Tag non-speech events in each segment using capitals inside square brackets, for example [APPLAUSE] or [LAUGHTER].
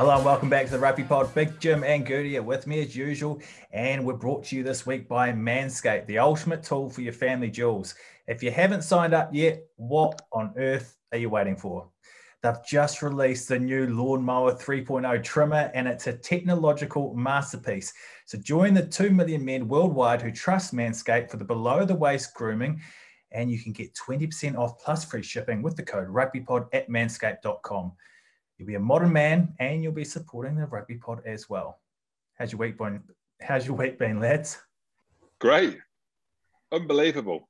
Hello and welcome back to the Rugby Pod. Big Jim and Goody are with me as usual, and we're brought to you this week by Manscaped, the ultimate tool for your family jewels. If you haven't signed up yet, what on earth are you waiting for? They've just released the new Lawnmower 3.0 trimmer, and it's a technological masterpiece. So join the 2 million men worldwide who trust Manscaped for the below the waist grooming, and you can get 20% off plus free shipping with the code rugbypod at manscaped.com. You'll be a modern man and you'll be supporting the rugby pod as well. How's your week been? How's your week been, lads? Great. Unbelievable.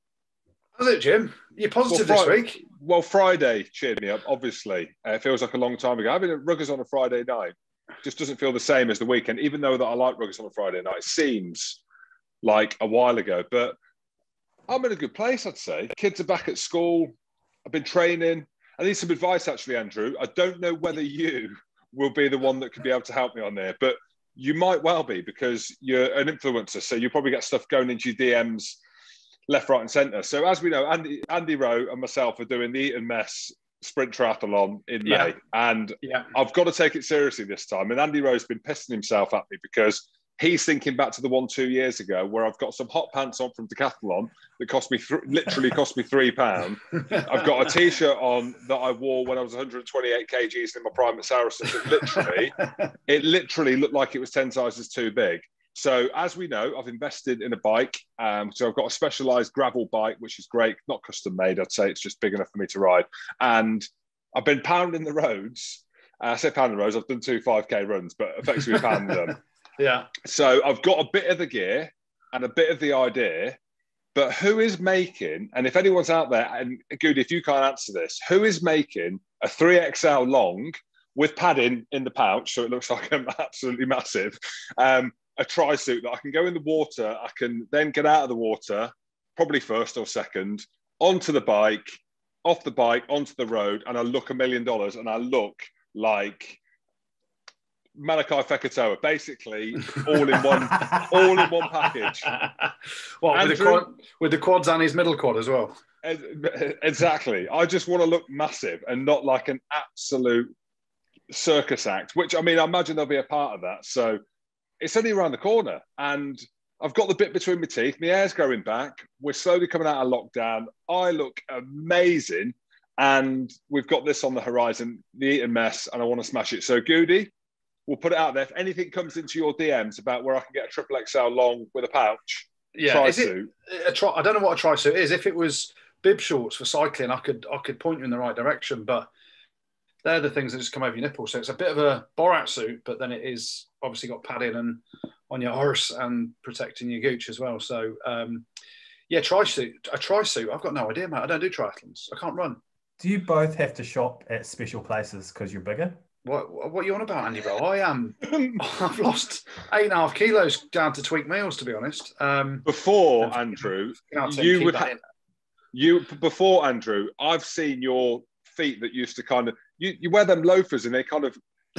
How's it, Jim? You're positive well, this week? Well, Friday cheered me up, obviously. Uh, it feels like a long time ago. I've been at Ruggers on a Friday night. Just doesn't feel the same as the weekend, even though that I like Ruggers on a Friday night. It seems like a while ago, but I'm in a good place, I'd say. Kids are back at school. I've been training. I need some advice, actually, Andrew. I don't know whether you will be the one that could be able to help me on there, but you might well be because you're an influencer. So you probably get stuff going into your DMs left, right, and centre. So as we know, Andy, Andy Rowe and myself are doing the Eton Mess sprint triathlon in yeah. May, and yeah. I've got to take it seriously this time. And Andy Rowe's been pissing himself at me because he's thinking back to the one two years ago where I've got some hot pants on from Decathlon that cost me th- literally cost me three pound. I've got a t-shirt on that I wore when I was 128 kgs in my prime at Saracens. It literally, [LAUGHS] it literally looked like it was ten sizes too big. So as we know, I've invested in a bike. Um, so I've got a specialized gravel bike, which is great, not custom made. I'd say it's just big enough for me to ride. And I've been pounding the roads. Uh, I say pounding the roads. I've done two 5k runs, but effectively pounding them. [LAUGHS] Yeah. So I've got a bit of the gear and a bit of the idea, but who is making, and if anyone's out there, and good, if you can't answer this, who is making a 3XL long with padding in the pouch, so it looks like I'm [LAUGHS] absolutely massive, um, a tri suit that I can go in the water, I can then get out of the water, probably first or second, onto the bike, off the bike, onto the road, and I look a million dollars and I look like Malakai Fekitoa, basically all in one, all in one package. [LAUGHS] Well, with the, quad, with the quads and his middle quad as well. Exactly. I just want to look massive and not like an absolute circus act. Which I mean, I imagine there'll be a part of that. So it's only around the corner, and I've got the bit between my teeth. My hair's growing back. We're slowly coming out of lockdown. I look amazing. And we've got this on the horizon, the Eton Mess, and I want to smash it. So, Goody, we'll put it out there. If anything comes into your DMs about where I can get a triple XL long with a pouch, yeah, is it a tri- I don't know what a tri suit is. If it was bib shorts for cycling, I could I could point you in the right direction, but they're the things that just come over your nipple. So it's a bit of a Borat suit, but then it is obviously got padding and on your horse and protecting your gooch as well. So um, yeah, tri suit, a tri suit. I've got no idea, mate. I don't do triathlons. I can't run. Do you both have to shop at special places because you're bigger? What what are you on about, Andy? Bro, I am. [LAUGHS] I've lost eight and a half kilos down to tweak meals, to be honest. Um, before Andrew, you would have you before Andrew. I've seen your feet that used to kind of you, you wear them loafers and they kind of.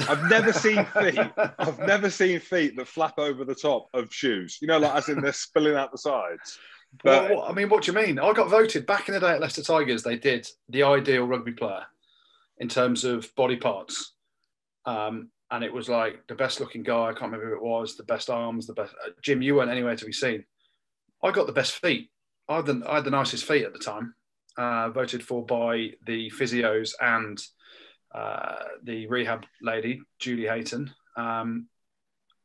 I've never seen feet. I've never seen feet that flap over the top of shoes. You know, like as in they're spilling out the sides. But, well, I mean, what do you mean? I got voted back in the day at Leicester Tigers. They did the ideal rugby player in terms of body parts um, and it was like the best looking guy. I can't remember who it was. The best arms, the best. Uh, Jim, you weren't anywhere to be seen. I got the best feet. I had the, I had the nicest feet at the time. Uh, voted for by the physios and uh, the rehab lady, Julie Hayton. Um,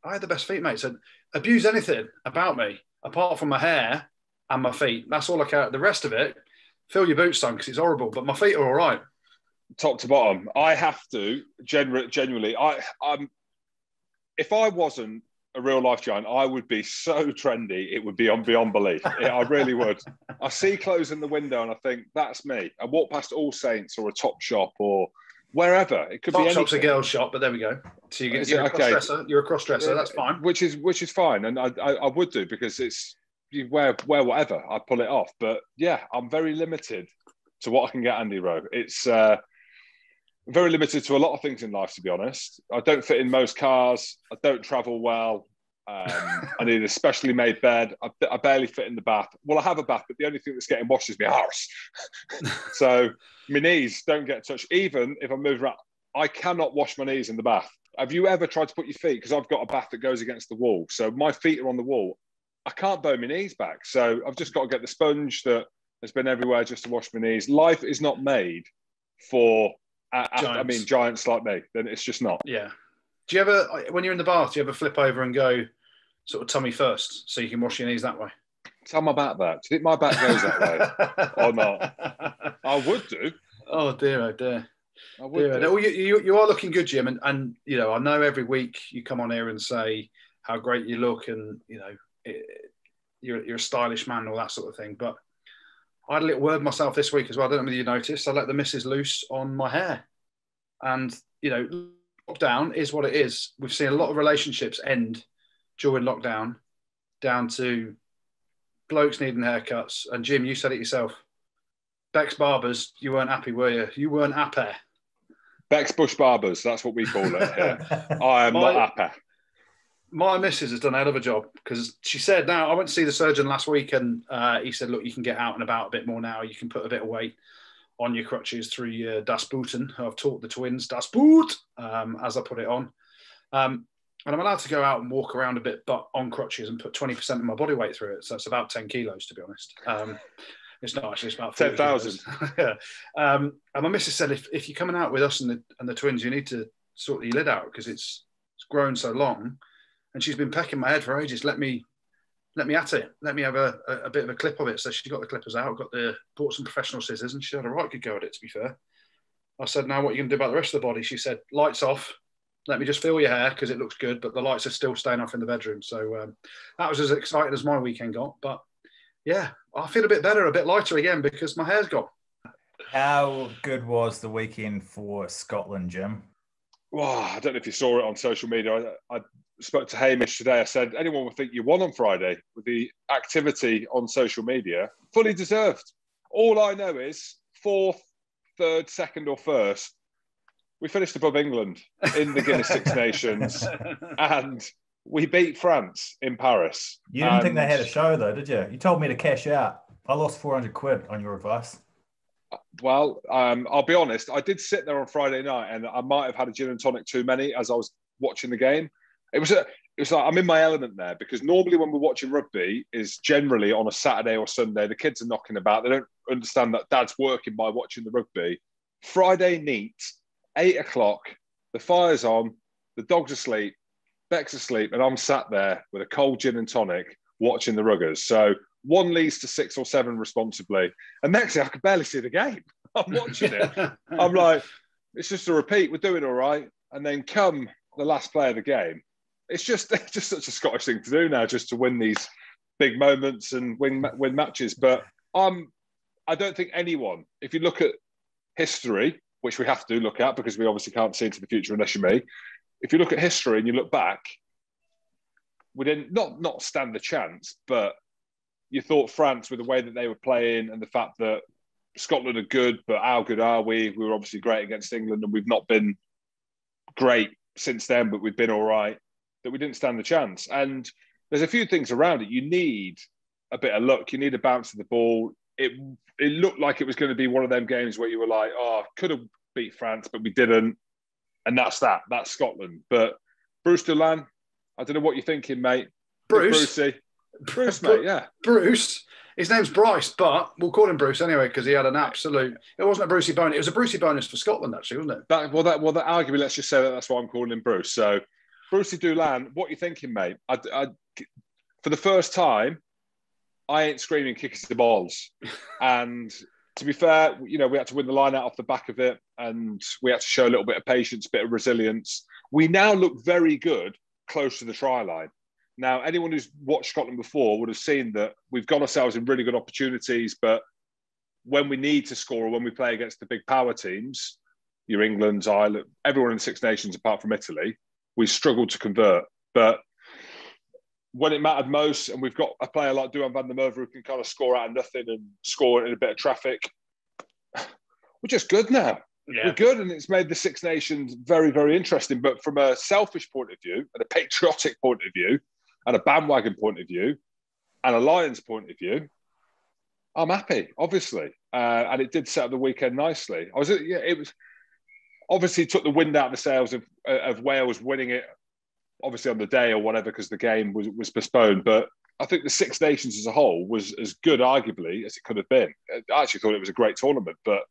I had the best feet, mate. So abuse anything about me apart from my hair and my feet. That's all I care. The rest of it, fill your boots on because it's horrible. But my feet are all right top to bottom. I have to genu- genuinely. I I'm if I wasn't a real life giant, I would be so trendy. It would be on beyond belief. It, I really would. I see clothes in the window and I think that's me. I walk past All Saints or a Top Shop or wherever. It could Top be. Shop's a girl's shop, but there we go. So you get, you're, a okay. cross-dresser. You're a cross-dresser. That's fine. Which is which is fine, and I, I, I would do because it's you wear wear whatever. I pull it off, but yeah, I'm very limited to what I can get Andy Rowe. It's. Uh, very limited to a lot of things in life, to be honest. I don't fit in most cars. I don't travel well. Um, [LAUGHS] I need a specially made bed. I, I, barely fit in the bath. Well, I have a bath, but the only thing that's getting washed is my arse. [LAUGHS] so my knees don't get touched. Even if I move around, I cannot wash my knees in the bath. Have you ever tried to put your feet? Because I've got a bath that goes against the wall, so my feet are on the wall. I can't bow my knees back, so I've just got to get the sponge that has been everywhere just to wash my knees. Life is not made for, uh, I mean, giants like me. Then it's just not. Yeah. Do you ever, when you're in the bath, do you ever flip over and go sort of tummy first so you can wash your knees that way? Tell my back that. Do you think my back goes that way [LAUGHS] or not? I would do. Oh dear, oh dear. I would dear, do. You, you, you are looking good, Jim, and, and you know I know every week you come on here and say how great you look, and you know it, you're you're a stylish man, and all that sort of thing. But I had a little word myself this week as well. I don't know whether you noticed. I let the missus loose on my hair, and you know lockdown is what it is. We've seen a lot of relationships end during lockdown, down to blokes needing haircuts. And Jim, you said it yourself. Beck's Barbers, you weren't happy, were you? You weren't happy. Beck's Bush Barbers, that's what we call it here. [LAUGHS] I am my, not happy. My missus has done a hell of a job because she said, now I went to see the surgeon last week and uh, he said, look, you can get out and about a bit more now. You can put a bit of weight on your crutches through your Das Booten. I've taught the twins Das Boot um, as I put it on. Um, and I'm allowed to go out and walk around a bit, but on crutches and put 20% of my body weight through it. So it's about 10 kilos, to be honest. Um, it's not actually, it's about 10,000. [LAUGHS] yeah. Um, and my missus said, if, if you're coming out with us and the, and the twins, you need to sort your lid out because it's, it's grown so long. And she's been pecking my head for ages. Let me, let me at it. Let me have a, a, a bit of a clip of it. So she got the clippers out, got the, bought some professional scissors and she had a right good go at it, to be fair. I said, now what are you going to do about the rest of the body? She said, lights off, let me just feel your hair because it looks good, but the lights are still staying off in the bedroom. So um, that was as exciting as my weekend got. But yeah, I feel a bit better, a bit lighter again because my hair's gone. How good was the weekend for Scotland, Jim? Well, I don't know if you saw it on social media. I, I spoke to Hamish today. I said, anyone would think you won on Friday with the activity on social media. Fully deserved. All I know is fourth, third, second, or first we finished above England in the Guinness Six [LAUGHS] Nations, and we beat France in Paris. You didn't and... think they had a show though, did you? You told me to cash out. I lost four hundred quid on your advice. Well, um, I'll be honest. I did sit there on Friday night, and I might have had a gin and tonic too many as I was watching the game. It was a, it was like I'm in my element there because normally when we're watching rugby is generally on a Saturday or Sunday. The kids are knocking about. They don't understand that dad's working by watching the rugby. Friday neat eight o'clock, the fire's on, the dog's asleep, Beck's asleep, and I'm sat there with a cold gin and tonic watching the ruggers. So one leads to six or seven responsibly. And next thing I could barely see the game. [LAUGHS] I'm watching it. [LAUGHS] I'm like, it's just a repeat. We're doing all right. And then come the last play of the game. It's just [LAUGHS] it's just such a Scottish thing to do now, just to win these big moments and win win matches. But um, I don't think anyone, if you look at history, which we have to look at because we obviously can't see into the future unless you me. If you look at history and you look back, we didn't not not stand the chance, but you thought France with the way that they were playing and the fact that Scotland are good, but how good are we? We were obviously great against England, and we've not been great since then, but we've been all right. That we didn't stand the chance. And there's a few things around it. You need a bit of luck. You need a bounce of the ball it it looked like it was going to be one of them games where you were like, oh, could have beat France, but we didn't, and that's that. That's Scotland. But Bruce Dulin, I don't know what you're thinking, mate. Bruce, Brucey. Bruce, mate, yeah. Bruce. His name's Bryce, but we'll call him Bruce anyway because he had an absolute. It wasn't a Brucey bonus. It was a Brucey bonus for Scotland, actually, wasn't it? That, well, that well, that arguably, let's just say that that's why I'm calling him Bruce. So, Brucey Dulin, what are you thinking, mate? I, I, for the first time, I ain't screaming kickers the balls. and to be fair, you know, we had to win the line out off the back of it and we had to show a little bit of patience, a bit of resilience. We now look very good close to the try line. Now, anyone who's watched Scotland before would have seen that we've got ourselves in really good opportunities, but when we need to score or when we play against the big power teams, your England, Ireland, everyone in the Six Nations apart from Italy, we struggled to convert. But when it mattered most, and we've got a player like Duhan van der Merwe who can kind of score out of nothing and score in a bit of traffic, [SIGHS] we're just good now. Yeah. We're good, and it's made the Six Nations very, very interesting. But from a selfish point of view, and a patriotic point of view, and a bandwagon point of view, and a Lions point of view, I'm happy, obviously, uh, and it did set up the weekend nicely. I was, yeah, it was obviously took the wind out of the sails of, of Wales winning it, obviously on the day or whatever, because the game was, was postponed. But I think the Six Nations as a whole was as good, arguably, as it could have been. I actually thought it was a great tournament, but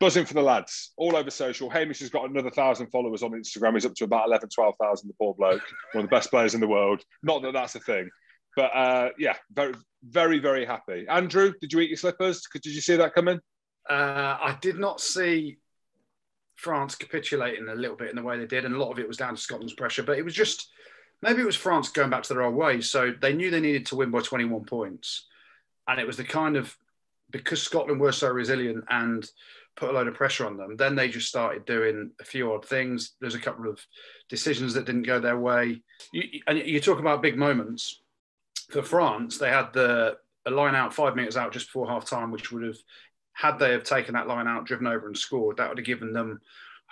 buzzing for the lads all over social. Hamish has got another thousand followers on Instagram. He's up to about 11, 12,000, the poor bloke, one of the best players in the world. Not that that's a thing. But uh, yeah, very, very, very happy. Andrew, did you eat your slippers? Did you see that coming? Uh, I did not see France capitulating a little bit in the way they did, and a lot of it was down to Scotland's pressure. But it was just maybe it was France going back to their old ways. So they knew they needed to win by 21 points, and it was the kind of because Scotland were so resilient and put a load of pressure on them. Then they just started doing a few odd things. There's a couple of decisions that didn't go their way. You, and you talk about big moments for France. They had the a line out five meters out just before half time, which would have had they have taken that line out, driven over and scored, that would have given them,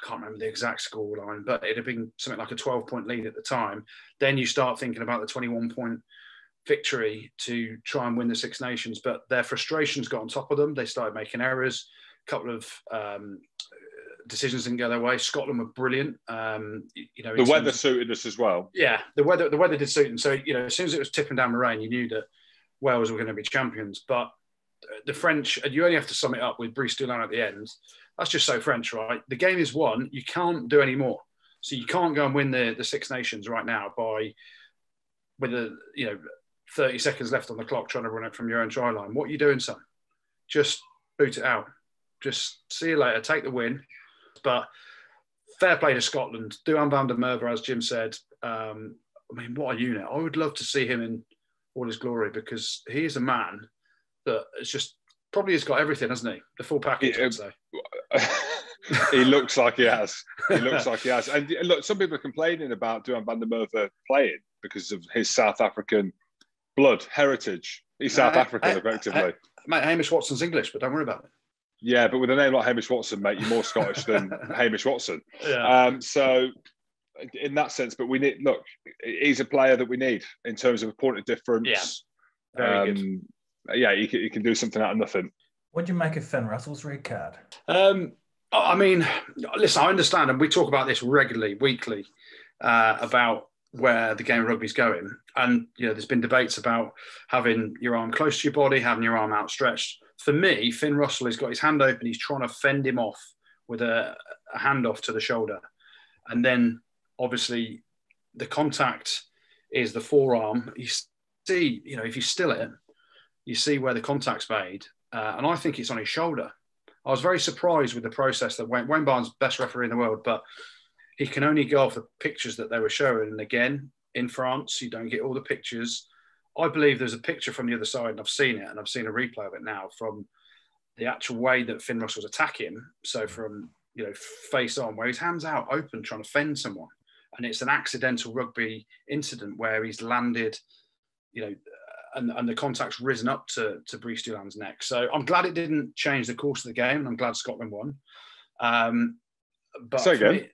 I can't remember the exact score line, but it'd have been something like a 12 point lead at the time. Then you start thinking about the 21 point victory to try and win the Six Nations, but their frustrations got on top of them. They started making errors. A couple of um, decisions didn't go their way. Scotland were brilliant. Um, you know, the weather suited us as well. Yeah, the weather the weather did suit them. So you know, as soon as it was tipping down the rain, you knew that Wales were going to be champions. But the French, and you only have to sum it up with Brice Dulin at the end. That's just so French, right? The game is won. You can't do any more. So you can't go and win the, the Six Nations right now by with a you know 30 seconds left on the clock trying to run it from your own try line. What are you doing, son? Just boot it out. Just see you later. Take the win. But fair play to Scotland. Van der Merwe, as Jim said. Um, I mean, what a unit. I would love to see him in all his glory because he is a man that it's just probably has got everything, hasn't he? The full package, he, I'd say. [LAUGHS] he looks like he has. He looks like he has. And look, some people are complaining about Duhan van der Merwe playing because of his South African blood, heritage. He's South uh, African, uh, effectively. Uh, mate, Hamish Watson's English, but don't worry about it. Yeah, but with a name like Hamish Watson, mate, you're more Scottish than [LAUGHS] Hamish Watson. Yeah. Um, so, in that sense, but we need look. He's a player that we need in terms of a point of difference. Yeah, very um, good yeah, you can, you can do something out of nothing. What do you make of Finn Russell's red card? Um, I mean, listen, I understand, and we talk about this regularly, weekly, uh, about where the game of rugby's going. And you know, there's been debates about having your arm close to your body, having your arm outstretched. For me, Finn Russell has got his hand open. He's trying to fend him off with a, a handoff to the shoulder, and then obviously the contact is the forearm. You see, you know, if you still it, you see where the contact's made, uh, and I think it's on his shoulder. I was very surprised with the process that Wayne, Wayne Barnes, best referee in the world, but he can only go off the pictures that they were showing. And again, in France, you don't get all the pictures. I believe there's a picture from the other side, and I've seen it, and I've seen a replay of it now from the actual way that Finn Russell's attacking. So from you know face on, where his hands out open, trying to fend someone, and it's an accidental rugby incident where he's landed, you know, and, and the contact's risen up to, to Brice Dulin's neck. So I'm glad it didn't change the course of the game, and I'm glad Scotland won. Um, but Say again. Me,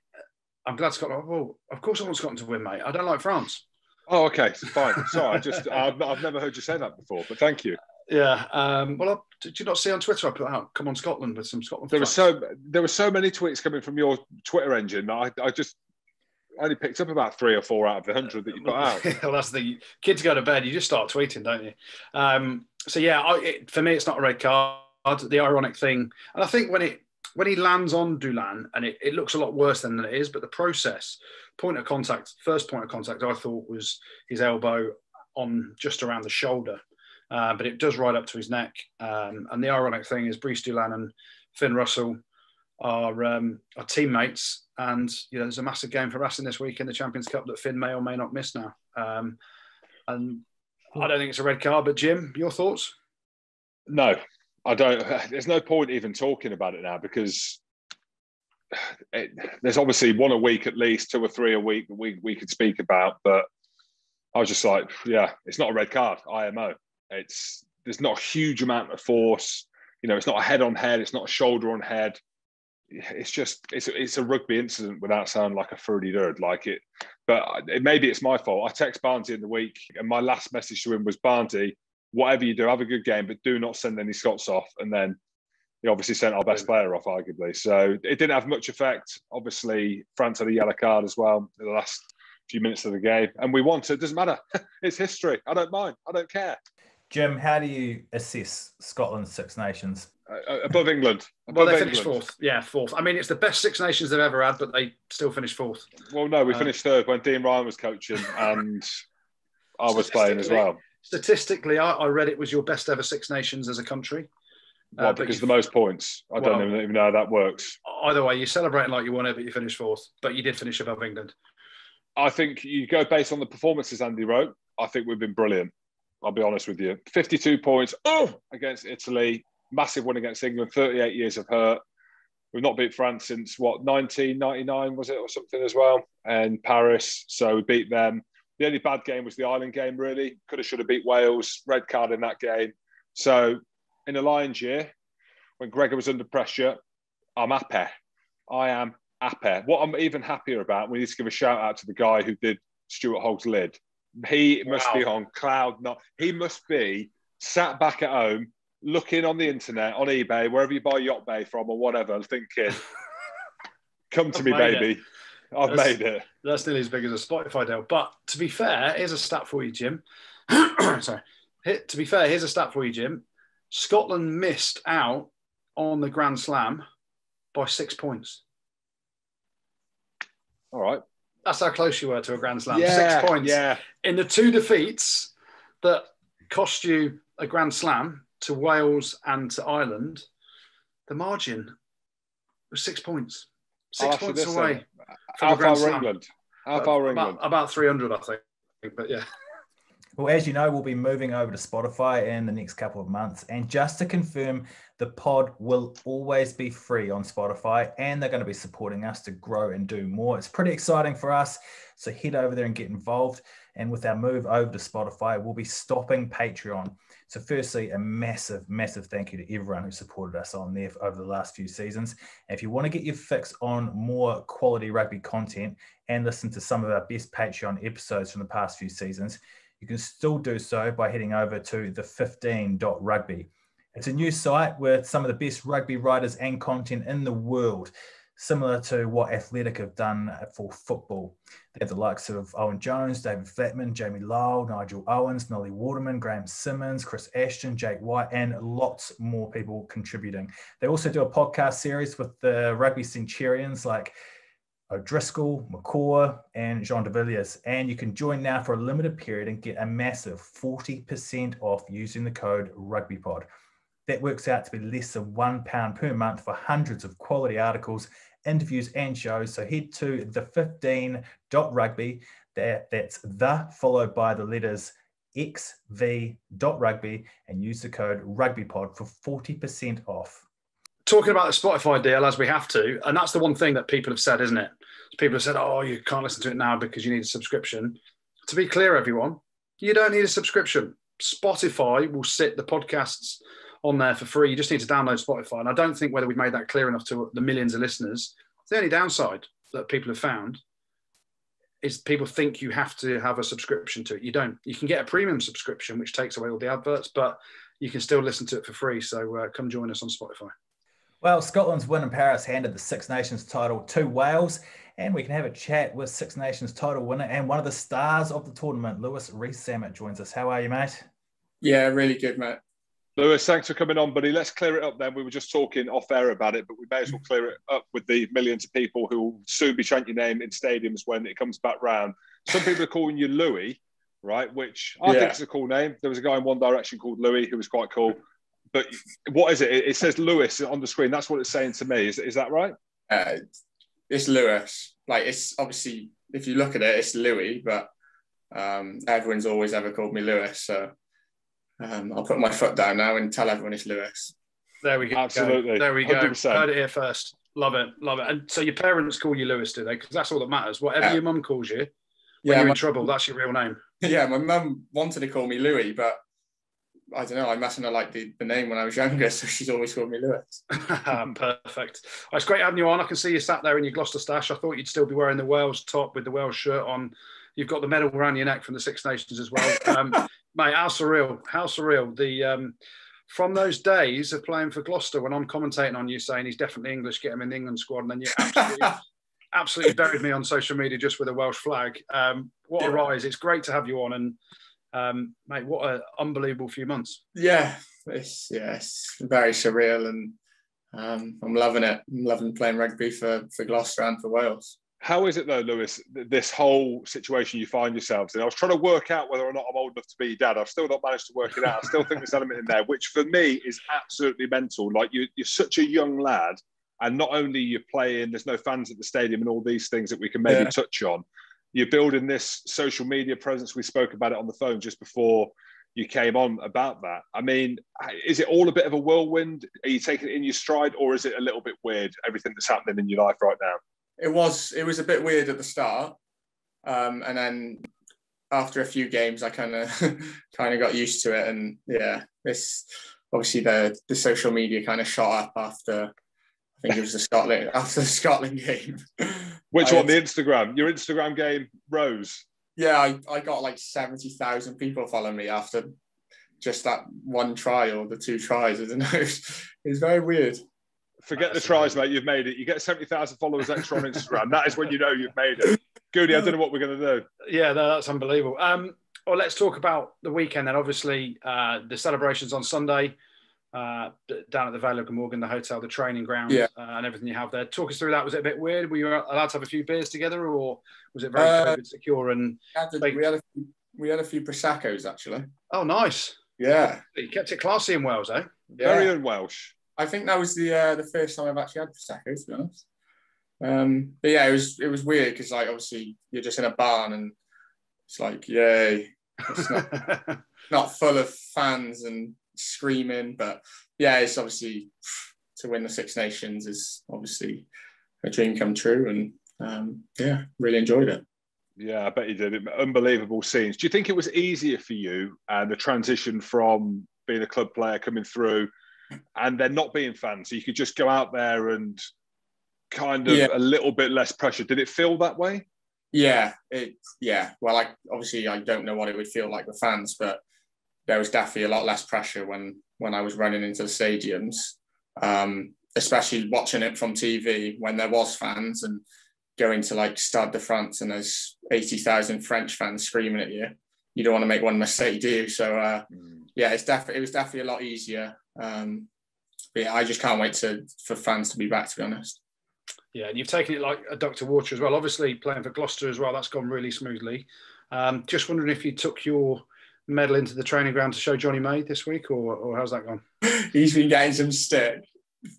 I'm glad Scotland. Well, of course I want Scotland to win, mate. I don't like France. Oh, okay, fine. Sorry, I just I've, I've never heard you say that before, but thank you. Yeah. Um, well, I, did you not see on Twitter? I put out "Come on Scotland" with some Scotland. There were so there were so many tweets coming from your Twitter engine that I, I just only picked up about three or four out of the hundred that you put out. [LAUGHS] well, that's the kids go to bed. You just start tweeting, don't you? Um, so yeah, I, it, for me, it's not a red card. The ironic thing, and I think when it when he lands on Dulin, and it, it looks a lot worse than it is, but the process, point of contact, first point of contact, I thought was his elbow on just around the shoulder, uh, but it does right up to his neck. Um, and the ironic thing is, Brice Dulin and Finn Russell are, um, teammates, and you know there's a massive game for Racing this week in the Champions Cup that Finn may or may not miss now. Um, and I don't think it's a red card, but Jim, your thoughts? No, I don't. [LAUGHS] There's no point even talking about it now because [SIGHS] it, there's obviously one a week at least, two or three a week that we we could speak about. But I was just like, yeah, it's not a red card. IMO. It's there's not a huge amount of force. You know, it's not a head on head. It's not a shoulder on head it's just it's it's a rugby incident without sounding like a fruity dirt like it. But it, maybe it's my fault. I text Barnsley in the week, and my last message to him was Barnsley, whatever you do, have a good game, but do not send any Scots off. And then he obviously sent our best player off, arguably. So it didn't have much effect. Obviously, France had a yellow card as well in the last few minutes of the game, and we won. So it doesn't matter. [LAUGHS] it's history. I don't mind. I don't care. Jim, how do you assess Scotland's Six Nations? Uh, above England. Above well, they finished fourth. Yeah, fourth. I mean, it's the best Six Nations they've ever had, but they still finished fourth. Well, no, we uh, finished third when Dean Ryan was coaching [LAUGHS] and I was playing as well. Statistically, I, I, read it was your best ever Six Nations as a country. Well, uh, because the most points. I well, don't even know how that works. Either way, you're celebrating like you won it, but you finished fourth. But you did finish above England. I think you go based on the performances Andy Rowe. I think we've been brilliant. I'll be honest with you. 52 points oh, against Italy, massive win against England, 38 years of hurt. We've not beat France since what 1999 was it or something as well, and Paris. So we beat them. The only bad game was the Ireland game. Really, could have should have beat Wales. Red card in that game. So in the Lions year, when Gregor was under pressure, I'm happy. I am happy. What I'm even happier about, we need to give a shout out to the guy who did Stuart Hogg's lid. He must wow. be on cloud not. He must be sat back at home, looking on the internet, on eBay, wherever you buy Yacht Bay from or whatever, thinking, [LAUGHS] "Come to me, baby." It. I've that's, made it. That's nearly as big as a Spotify deal. But to be fair, here's a stat for you, Jim. [CLEARS THROAT] Sorry. To be fair, here's a stat for you, Jim. Scotland missed out on the Grand Slam by six points. All right. That's how close you were to a Grand Slam. Yeah, Six points. Yeah. In the two defeats that cost you a Grand Slam to Wales and to Ireland, the margin was six points. Six points away. From How far England? How far England? About, about 300, I think. But yeah. Well, as you know, we'll be moving over to Spotify in the next couple of months. And just to confirm, the pod will always be free on Spotify and they're going to be supporting us to grow and do more. It's pretty exciting for us. So head over there and get involved. And with our move over to Spotify, we'll be stopping Patreon. So, firstly, a massive, massive thank you to everyone who supported us on there over the last few seasons. And if you want to get your fix on more quality rugby content and listen to some of our best Patreon episodes from the past few seasons, you can still do so by heading over to the 15.rugby. It's a new site with some of the best rugby writers and content in the world, similar to what Athletic have done for football. They have the likes of Owen Jones, David Flatman, Jamie Lyall, Nigel Owens, Nolli Waterman, Graham Simmons, Chris Ashton, Jake White, and lots more people contributing. They also do a podcast series with the rugby centurions like O'Driscoll, McCaw, and Jean de Villiers. And you can join now for a limited period and get a massive 40% off using the code RugbyPod. That works out to be less than £1 per month for hundreds of quality articles, interviews, and shows. So head to the15.rugby. That, that's the followed by the letters xv.rugby and use the code RugbyPod for 40% off talking about the Spotify deal as we have to, and that's the one thing that people have said, isn't it? People have said, "Oh, you can't listen to it now because you need a subscription." To be clear, everyone, you don't need a subscription. Spotify will sit the podcasts on there for free. You just need to download Spotify, and I don't think whether we've made that clear enough to the millions of listeners. The only downside that people have found is people think you have to have a subscription to it. You don't. You can get a premium subscription, which takes away all the adverts, but you can still listen to it for free. So uh, come join us on Spotify. Well, Scotland's win in Paris handed the Six Nations title to Wales, and we can have a chat with Six Nations title winner and one of the stars of the tournament, Lewis Rees-Zammit, joins us. How are you, mate? Yeah, really good, mate. Louis, thanks for coming on, buddy. Let's clear it up then. We were just talking off air about it, but we may as well clear it up with the millions of people who will soon be chanting your name in stadiums when it comes back round. Some people are calling you Louis, right? Which I yeah. think is a cool name. There was a guy in One Direction called Louis who was quite cool but what is it? It says Lewis on the screen. That's what it's saying to me. Is, is that right? Uh, it's Lewis. Like it's obviously, if you look at it, it's Louis, but um, everyone's always ever called me Lewis. So um, I'll put my foot down now and tell everyone it's Lewis. There we go. Absolutely. There we go. 100%. Heard it here first. Love it. Love it. And so your parents call you Lewis, do they? Because that's all that matters. Whatever yeah. your mum calls you, when yeah, you're my, in trouble, that's your real name. [LAUGHS] Yeah, my mum wanted to call me Louis, but I don't know. I mustn't have liked the, the name when I was younger, [LAUGHS] so she's always called me Lewis. [LAUGHS] Perfect. Well, it's great having you on. I can see you sat there in your Gloucester stash. I thought you'd still be wearing the Wales top with the Wales shirt on. You've got the medal around your neck from the Six Nations as well. Um, mate, how surreal! How surreal! The um, from those days of playing for Gloucester, when I'm commentating on you saying he's definitely English, get him in the England squad, and then you absolutely, [LAUGHS] absolutely buried me on social media just with a Welsh flag. Um, what a rise! It's great to have you on, and um, mate, what an unbelievable few months. Yeah, it's yeah, it's very surreal, and um, I'm loving it. I'm loving playing rugby for for Gloucester and for Wales. How is it though, Lewis? This whole situation you find yourselves in. I was trying to work out whether or not I'm old enough to be your dad. I've still not managed to work it out. I still think there's an element in there, which for me is absolutely mental. Like you, you're such a young lad, and not only you're playing, there's no fans at the stadium, and all these things that we can maybe yeah. touch on. You're building this social media presence. We spoke about it on the phone just before you came on about that. I mean, is it all a bit of a whirlwind? Are you taking it in your stride, or is it a little bit weird? Everything that's happening in your life right now it was it was a bit weird at the start, um, and then after a few games, I kind of [LAUGHS] kind of got used to it, and yeah, this obviously the the social media kind of shot up after. I think it was the [LAUGHS] Scotland after the Scotland game. [LAUGHS] Which I one? The Instagram. Your Instagram game rose. Yeah, I, I got like seventy thousand people following me after just that one try or the two tries. I don't know. It's, it's very weird. Forget the tries, mate. You've made it. You get 70,000 followers extra on Instagram. that is when you know you've made it. Goody, I don't know what we're going to do. Yeah, no, that's unbelievable. Um, well, let's talk about the weekend then. Obviously, uh, the celebrations on Sunday uh, down at the Vale of Glamorgan, the hotel, the training ground, yeah. uh, and everything you have there. Talk us through that. Was it a bit weird? Were you allowed to have a few beers together, or was it very uh, COVID secure? And we had, we had, a few, we had a few proseccos actually. Oh, nice. Yeah, you kept it classy in Wales, eh? Very yeah. Welsh. I think that was the uh, the first time I've actually had prosecco, to be honest. Um, but yeah, it was it was weird because like obviously you're just in a barn and it's like yay, it's not, [LAUGHS] not full of fans and screaming, but yeah, it's obviously to win the Six Nations is obviously a dream come true, and um, yeah, really enjoyed it. Yeah, I bet you did. Unbelievable scenes. Do you think it was easier for you and uh, the transition from being a club player coming through and they're not being fans. So you could just go out there and kind of yeah. a little bit less pressure. Did it feel that way? Yeah, it yeah. Well, I obviously I don't know what it would feel like with fans, but there was definitely a lot less pressure when when I was running into the stadiums, um, especially watching it from TV when there was fans and going to like Stade de France and there's eighty thousand French fans screaming at you. You don't want to make one mistake, do you? So uh, mm. Yeah, it's definitely it was definitely a lot easier. Um, but yeah, I just can't wait to for fans to be back. To be honest. Yeah, and you've taken it like a to water as well. Obviously, playing for Gloucester as well, that's gone really smoothly. Um, just wondering if you took your medal into the training ground to show Johnny May this week, or, or how's that gone? [LAUGHS] He's been getting some stick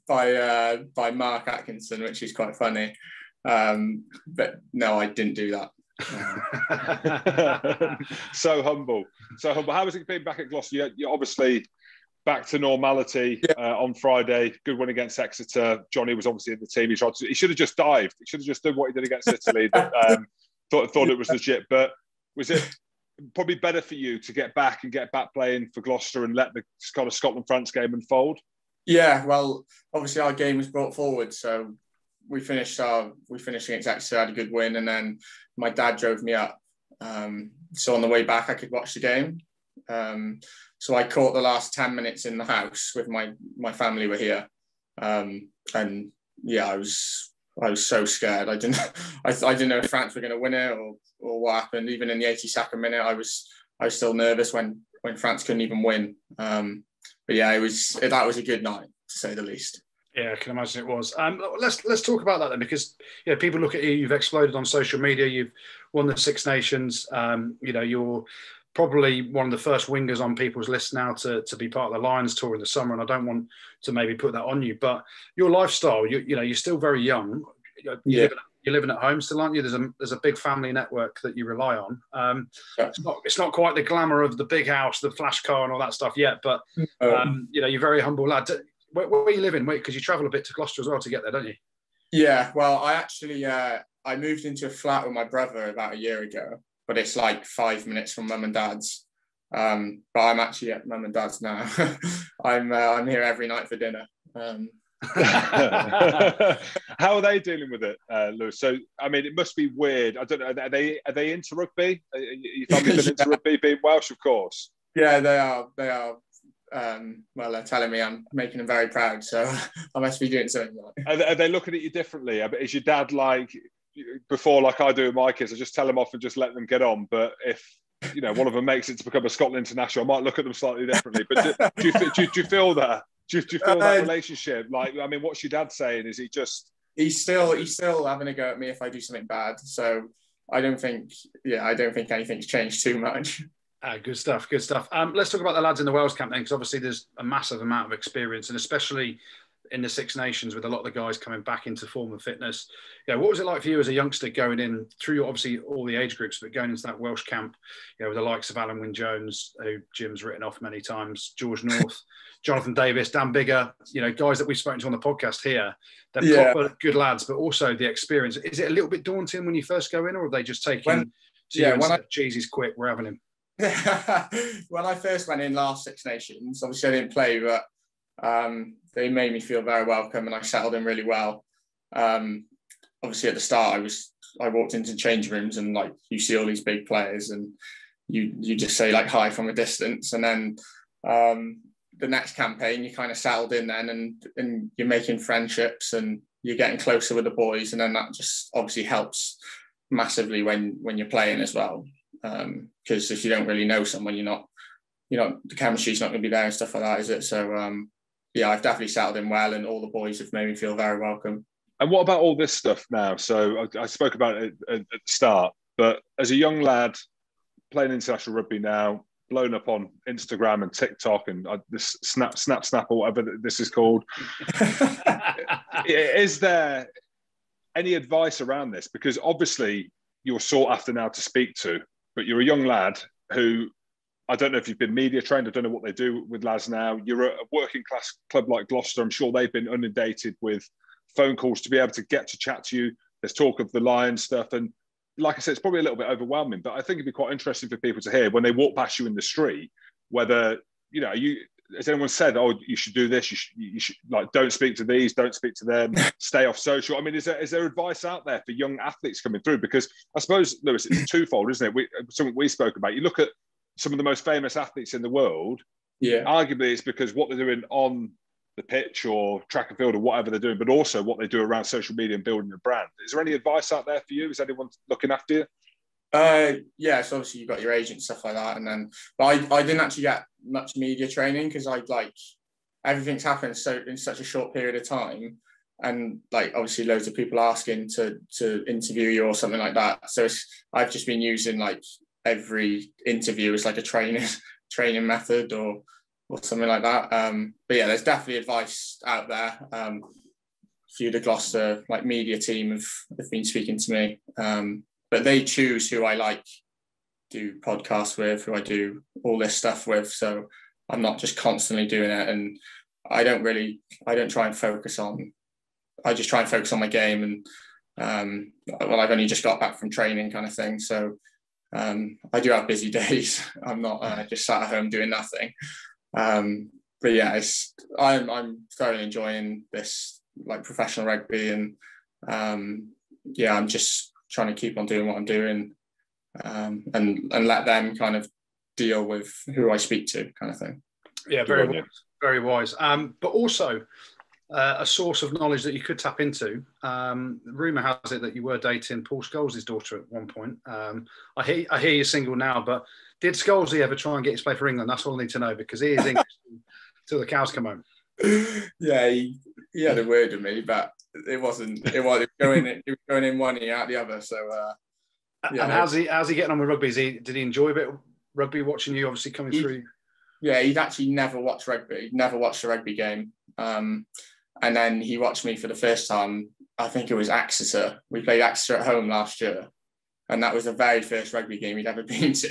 by uh, by Mark Atkinson, which is quite funny. Um, but no, I didn't do that. [LAUGHS] so humble, so humble. How was it being back at Gloucester? You, you obviously back to normality yeah. uh, on Friday. Good win against Exeter. Johnny was obviously in the team. He, tried to, he should have just dived. He should have just done what he did against Italy. [LAUGHS] um, thought thought it was legit. But was it probably better for you to get back and get back playing for Gloucester and let the kind of Scotland France game unfold? Yeah, well, obviously our game was brought forward, so we finished our we finished against Exeter, had a good win, and then my dad drove me up. Um, so on the way back, I could watch the game. Um, so I caught the last 10 minutes in the house with my, my family were here. Um, and yeah, I was, I was so scared. I didn't, [LAUGHS] I, I didn't know if France were going to win it or, or what happened. Even in the 82nd minute, I was, I was still nervous when, when France couldn't even win. Um, but yeah, it was, that was a good night to say the least. Yeah, I can imagine it was. Um, let's let's talk about that then, because you know, people look at you. You've exploded on social media. You've won the Six Nations. Um, you know, you're probably one of the first wingers on people's list now to, to be part of the Lions tour in the summer. And I don't want to maybe put that on you, but your lifestyle, you, you know, you're still very young. You're, yeah. living, you're living at home still, aren't you? There's a, there's a big family network that you rely on. Um, yeah. it's, not, it's not quite the glamour of the big house, the flash car and all that stuff yet, but, um, you know, you're very humble lad. Where, where are you living? Because you travel a bit to Gloucester as well to get there, don't you? Yeah, well, I actually, uh, I moved into a flat with my brother about a year ago but it's like five minutes from mum and dad's. Um, but I'm actually at mum and dad's now. [LAUGHS] I'm uh, I'm here every night for dinner. Um, [LAUGHS] How are they dealing with it, uh, Lewis? So, I mean, it must be weird. I don't know. Are they are they into rugby? Are your family been [LAUGHS] into rugby, being Welsh, of course. Yeah, they are. They are. Um, well, they're telling me I'm making them very proud, so [LAUGHS] I must be doing something right. Are they, are they looking at you differently? Is your dad like before, like I do with my kids? I just tell them off and just let them get on. But if you know one of them makes it to become a Scotland international, I might look at them slightly differently. But do, do, you, do, do you feel that? Do you, do you feel that uh, relationship? Like, I mean, what's your dad saying? Is he just? He's still he's still having a go at me if I do something bad. So I don't think, yeah, I don't think anything's changed too much. Uh, good stuff. Good stuff. Um, let's talk about the lads in the Wales camp then, because obviously there's a massive amount of experience, and especially in the Six Nations with a lot of the guys coming back into form and fitness. Yeah, what was it like for you as a youngster going in through obviously all the age groups, but going into that Welsh camp, you know, with the likes of Alun Wyn Jones, who Jim's written off many times, George North, [LAUGHS] Jonathan Davies, Dan Biggar, you know, guys that we've spoken to on the podcast here. They're yeah. proper good lads, but also the experience. Is it a little bit daunting when you first go in, or are they just taking? When, yeah, when I, Jesus, quick, we're having him. [LAUGHS] when I first went in last Six Nations, obviously I didn't play, but um, they made me feel very welcome and I settled in really well. Um, obviously, at the start, I was I walked into change rooms and like you see all these big players and you you just say like hi from a distance, and then um, the next campaign you kind of settled in then and and you're making friendships and you're getting closer with the boys, and then that just obviously helps massively when when you're playing as well. Because um, if you don't really know someone, you're not you know the chemistry's not going to be there and stuff like that, is it? So um, yeah, I've definitely settled in well, and all the boys have made me feel very welcome. And what about all this stuff now? So I, I spoke about it at, at, the start, but as a young lad playing international rugby now, blown up on Instagram and TikTok and uh, this Snap, Snap, Snap, or whatever this is called. [LAUGHS] is there any advice around this? Because obviously you're sought after now to speak to, but you're a young lad who I don't know if you've been media trained. I don't know what they do with lads now. You're a working class club like Gloucester. I'm sure they've been inundated with phone calls to be able to get to chat to you. There's talk of the Lions stuff. And like I said, it's probably a little bit overwhelming, but I think it'd be quite interesting for people to hear when they walk past you in the street, whether, you know, you, has anyone said, oh, you should do this? You should, you should like, don't speak to these, don't speak to them, [LAUGHS] stay off social. I mean, is there, is there advice out there for young athletes coming through? Because I suppose, Lewis, it's [COUGHS] twofold, isn't it? We, something we spoke about. You look at some of the most famous athletes in the world, yeah, arguably it's because what they're doing on the pitch or track and field or whatever they're doing, but also what they do around social media and building a brand. Is there any advice out there for you? Is anyone looking after you? Uh, yeah, so obviously you've got your agent stuff like that, and then but I, I didn't actually get much media training because I like everything's happened so in such a short period of time, and like obviously loads of people asking to to interview you or something like that. So I've just been using like every interview as like a training [LAUGHS] training method or or something like that. Um, but yeah, there's definitely advice out there. Um, few the Gloucester like media team have, have been speaking to me, um, but they choose who I like do podcasts with, who I do all this stuff with. So I'm not just constantly doing it, and I don't really, I don't try and focus on. I just try and focus on my game, and um, well, I've only just got back from training, kind of thing. So um, I do have busy [LAUGHS] days. I'm not uh, just sat at home doing nothing. Um, but yeah, I'm, I'm thoroughly enjoying this like professional rugby and um, yeah, I'm just trying to keep on doing what I'm doing um, and and let them kind of deal with who I speak to, kind of thing. Yeah, very wise, very wise. Um, but also, uh, a source of knowledge that you could tap into. Um, rumor has it that you were dating Paul Scholes' daughter at one point. Um, I hear I hear you're single now, but did Scholesy ever try and get you to play for England? That's all I need to know because he is English [LAUGHS] till the cows come home. [LAUGHS] Yeah, he, he had a word with me, but it wasn't. It was, going. It was going in one ear out the other. So. Uh, yeah, and how's he? How's he getting on with rugby? Is he? Did he enjoy a bit of rugby watching you? Obviously coming he, through. Yeah, he'd actually never watched rugby. He'd never watched a rugby game. Um, and then he watched me for the first time. I think it was Exeter. We played Exeter at home last year, and that was the very first rugby game he'd ever [LAUGHS] been to.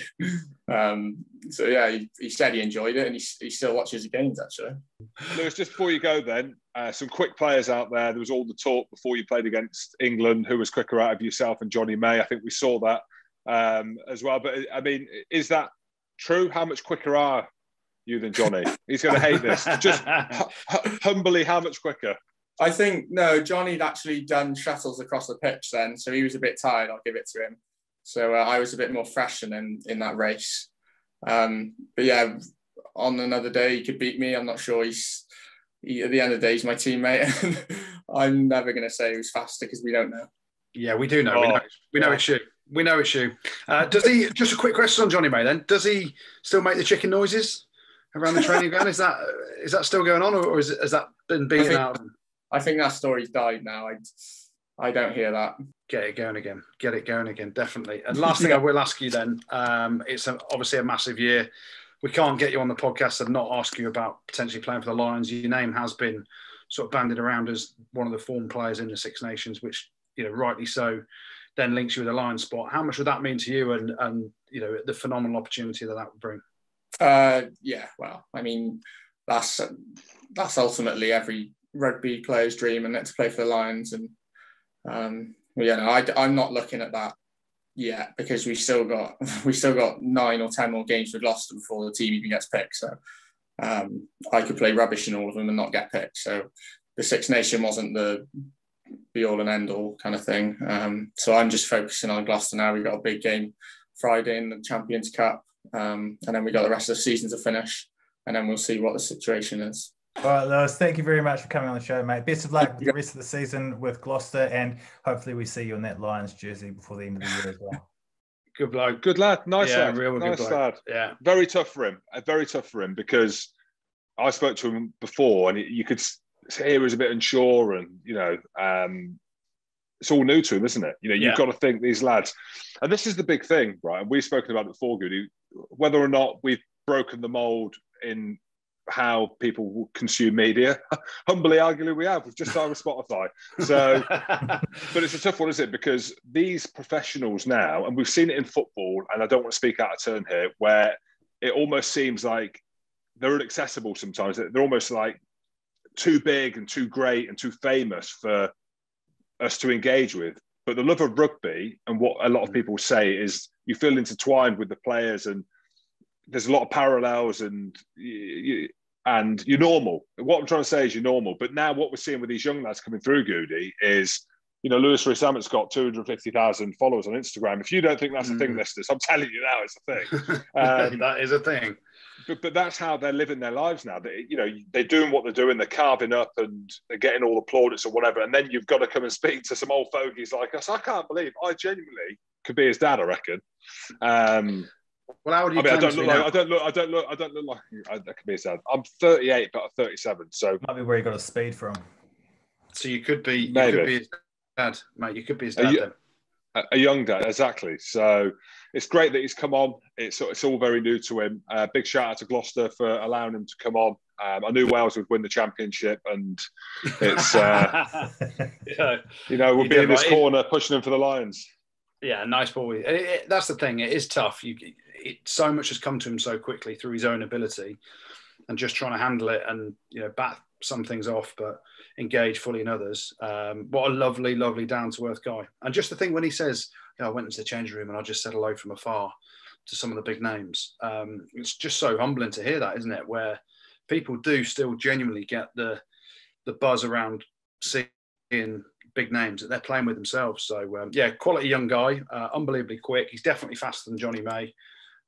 Um, so yeah, he, he, said he enjoyed it, and he, he still watches the games actually. Lewis, just before you go, then uh, some quick players out there. There was all the talk before you played against England. Who was quicker out of yourself and Johnny May? I think we saw that um, as well. But I mean, is that true? How much quicker are you than Johnny? He's going to hate this. Just [LAUGHS] humbly, how much quicker? I think no. Johnny'd actually done shuttles across the pitch then, so he was a bit tired. I'll give it to him. So uh, I was a bit more fresh in in that race. Um, but yeah, on another day he could beat me. I'm not sure. He's he, at the end of the day, he's my teammate. [LAUGHS] I'm never going to say who's faster because we don't know. Yeah, we do know. we know, we know it's you. We know it's you. Uh, does he? Just a quick question on Jonny May. Then, does he still make the chicken noises around the [LAUGHS] training ground? Is that is that still going on, or is it, has that been beaten I think, out? I think that story's died now. I I don't hear that. Get it going again. Get it going again. Definitely. And [LAUGHS] last thing I will ask you then. Um, it's a, obviously a massive year. We can't get you on the podcast and not ask you about potentially playing for the Lions. Your name has been sort of banded around as one of the form players in the Six Nations, which you know rightly so then links you with a Lions spot. How much would that mean to you, and and you know the phenomenal opportunity that that would bring? Uh, yeah, well, I mean, that's that's ultimately every rugby player's dream, and to play for the Lions. And um, yeah, no, I, I'm not looking at that yet because we still got [LAUGHS] we still got nine or ten more games with Gloucester before the team even gets picked. So um, I could play rubbish in all of them and not get picked. So the Six Nation wasn't the be all and end all kind of thing. Um, so I'm just focusing on Gloucester now. We've got a big game Friday in the Champions Cup, um, and then we got the rest of the season to finish, and then we'll see what the situation is. All right, Louis, thank you very much for coming on the show, mate. Best of luck with the rest of the season with Gloucester, and hopefully we see you in that Lions jersey before the end of the year as well. Good bloke. Good lad. Nice yeah, lad. Real nice good lad. Yeah. Very tough for him. Very tough for him because I spoke to him before, and you could hear he was a bit unsure, and you know, um, it's all new to him, isn't it? You know, you've Yeah. got to think these lads, and this is the big thing, right? And we've spoken about it before, Goody, whether or not we've broken the mold in how people consume media. [LAUGHS] Humbly, arguably, we have. We've just started with Spotify, so [LAUGHS] but it's a tough one, isn't it? Because these professionals now, and we've seen it in football, and I don't want to speak out of turn here, where it almost seems like they're inaccessible sometimes. They're almost like too big and too great and too famous for us to engage with. But the love of rugby and what a lot of mm. people say is you feel intertwined with the players and there's a lot of parallels and you, and you're normal. What I'm trying to say is you're normal. But now what we're seeing with these young lads coming through, Goody, is you know Louis Rees-Zammit's got 250,000 followers on Instagram. If you don't think that's a thing, Mm. listeners, I'm telling you now, it's a thing. [LAUGHS] Um, that is a thing. but, but that's how they're living their lives now. They, you know, they're doing what they're doing. They're carving up and they're getting all the plaudits or whatever. And then you've got to come and speak to some old fogies like us. I can't believe I genuinely could be his dad. I reckon. Um, Well, how would you I mean, I don't look like? I don't look I don't look I don't look like I, that could be his dad. I'm 38, but I'm 37. So Might be where he got his speed from. So you could be, you Maybe. could be his dad, mate. You could be his dad you- then. a, a young dad, exactly. So it's great that he's come on. It's it's all very new to him. Uh, big shout out to Gloucester for allowing him to come on. Um, I knew Wales would win the championship, and it's uh, yeah, [LAUGHS] you know we'll You be in this right. corner pushing him for the Lions. Yeah, nice boy. It- it- that's the thing. It is tough. You, it, so much has come to him so quickly through his own ability, and just trying to handle it and you know bat some things off, but engage fully in others. Um, what a lovely, lovely, down to earth guy. And just the thing when he says, "I went into the changing room and I just said hello from afar to some of the big names." Um, it's just so humbling to hear that, isn't it? Where people do still genuinely get the the buzz around seeing big names that they're playing with themselves. So um, yeah, quality young guy, uh, unbelievably quick. He's definitely faster than Johnny May,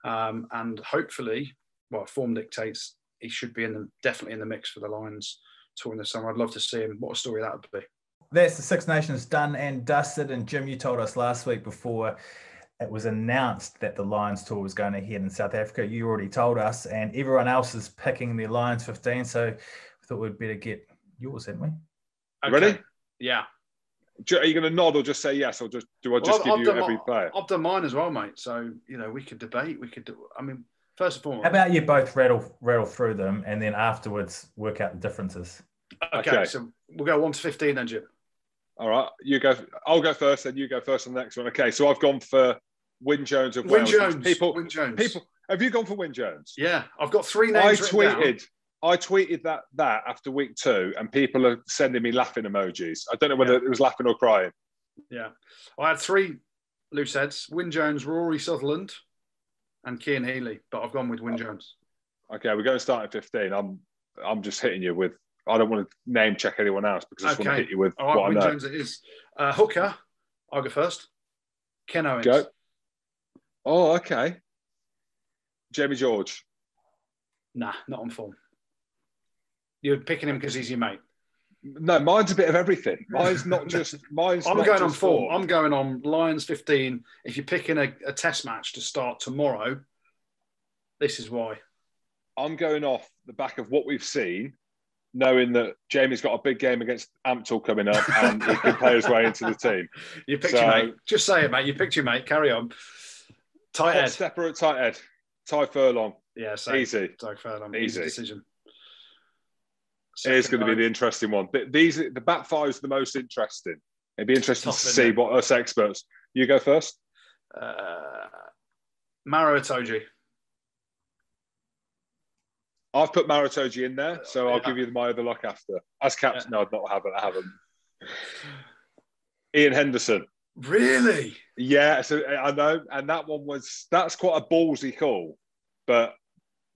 um, and hopefully, well, form dictates he should be in the definitely in the mix for the Lions tour in the summer. I'd love to see him. What a story that would be. That's the Six Nations done and dusted. And Jim, you told us last week before it was announced that the Lions tour was going ahead in South Africa. You already told us, and everyone else is picking the Lions 15. So we thought we'd better get yours, hadn't we? Ready? Yeah. Do- Are you going to nod or just say yes, or just do I just Well, give I've you done every my- player? I've done mine as well, mate. So you know, we could debate. We could do. I mean, first of all, How about you both rattle rattle through them, and then afterwards work out the differences. okay, okay. so we'll go one to fifteen then, Jim. All right, you go. I'll go first, then you go first on the next one. Okay, so I've gone for Wyn Jones of Win Wales. Jones. People, Wyn Jones. people, have you gone for Wyn Jones? Yeah, I've got three I names. written down. I tweeted that that after week two, and people are sending me laughing emojis. I don't know whether Yeah. it was laughing or crying. Yeah. I had three loose heads Wyn Jones, Rory Sutherland, and Cian Healy, but I've gone with Wyn Jones. Okay, we're going to start at fifteen. I'm I'm just hitting you with. I don't want to name check anyone else because I just want to hit you with All right, what I Win know. Jones it is. Uh, hooker, I'll go first. Ken Owens. Go. Oh, okay. Jamie George. Nah, not on form. You're picking him because he's your mate. No, mine's a bit of everything. Mine's not [LAUGHS] just mine's. I'm going on just form. I'm going on Lions 15. If you're picking a, a test match to start tomorrow, this is why. I'm going off the back of what we've seen, knowing that Jamie's got a big game against Ampthill coming up and he can play his way into the team. [LAUGHS] You picked So- your mate. Just say it, mate. You picked your mate. Carry on. Tight head. stepper at tight head. Tadhg Furlong. Yeah, same. Easy. Tadhg Furlong. Easy. Easy decision. It is Second going to be the interesting one. But these the back five is the most interesting. It'd be interesting Tough, to see it? what us experts. You go first. Uh, Maro. I've put Maro Itoje in there, so I'll Yeah. give you my other luck after. As captain, no, not haven't. I haven't. Iain Henderson. Really? Yeah, so I know, and that one was that's quite a ballsy call, but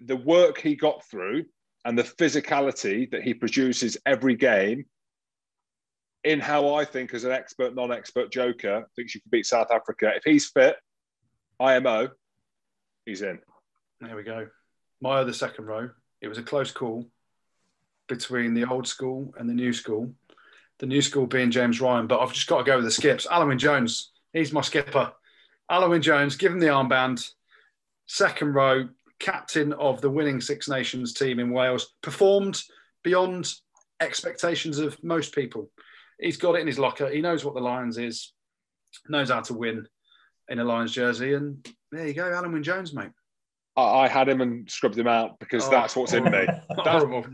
the work he got through and the physicality that he produces every game, in how I think as an expert, non-expert joker thinks you can beat South Africa. If he's fit, IMO, he's in. There we go. My other second row. It was a close call between the old school and the new school. The new school being James Ryan, but I've just got to go with the skips. Alun Wyn Jones, he's my skipper. Alun Wyn Jones, give him the armband. Second row, captain of the winning Six Nations team in Wales, performed beyond expectations of most people. He's got it in his locker. He knows what the Lions is, knows how to win in a Lions jersey, and there you go, Alun Wyn Jones, mate. I, I had him and scrubbed him out because Oh. that's what's in me. Horrible.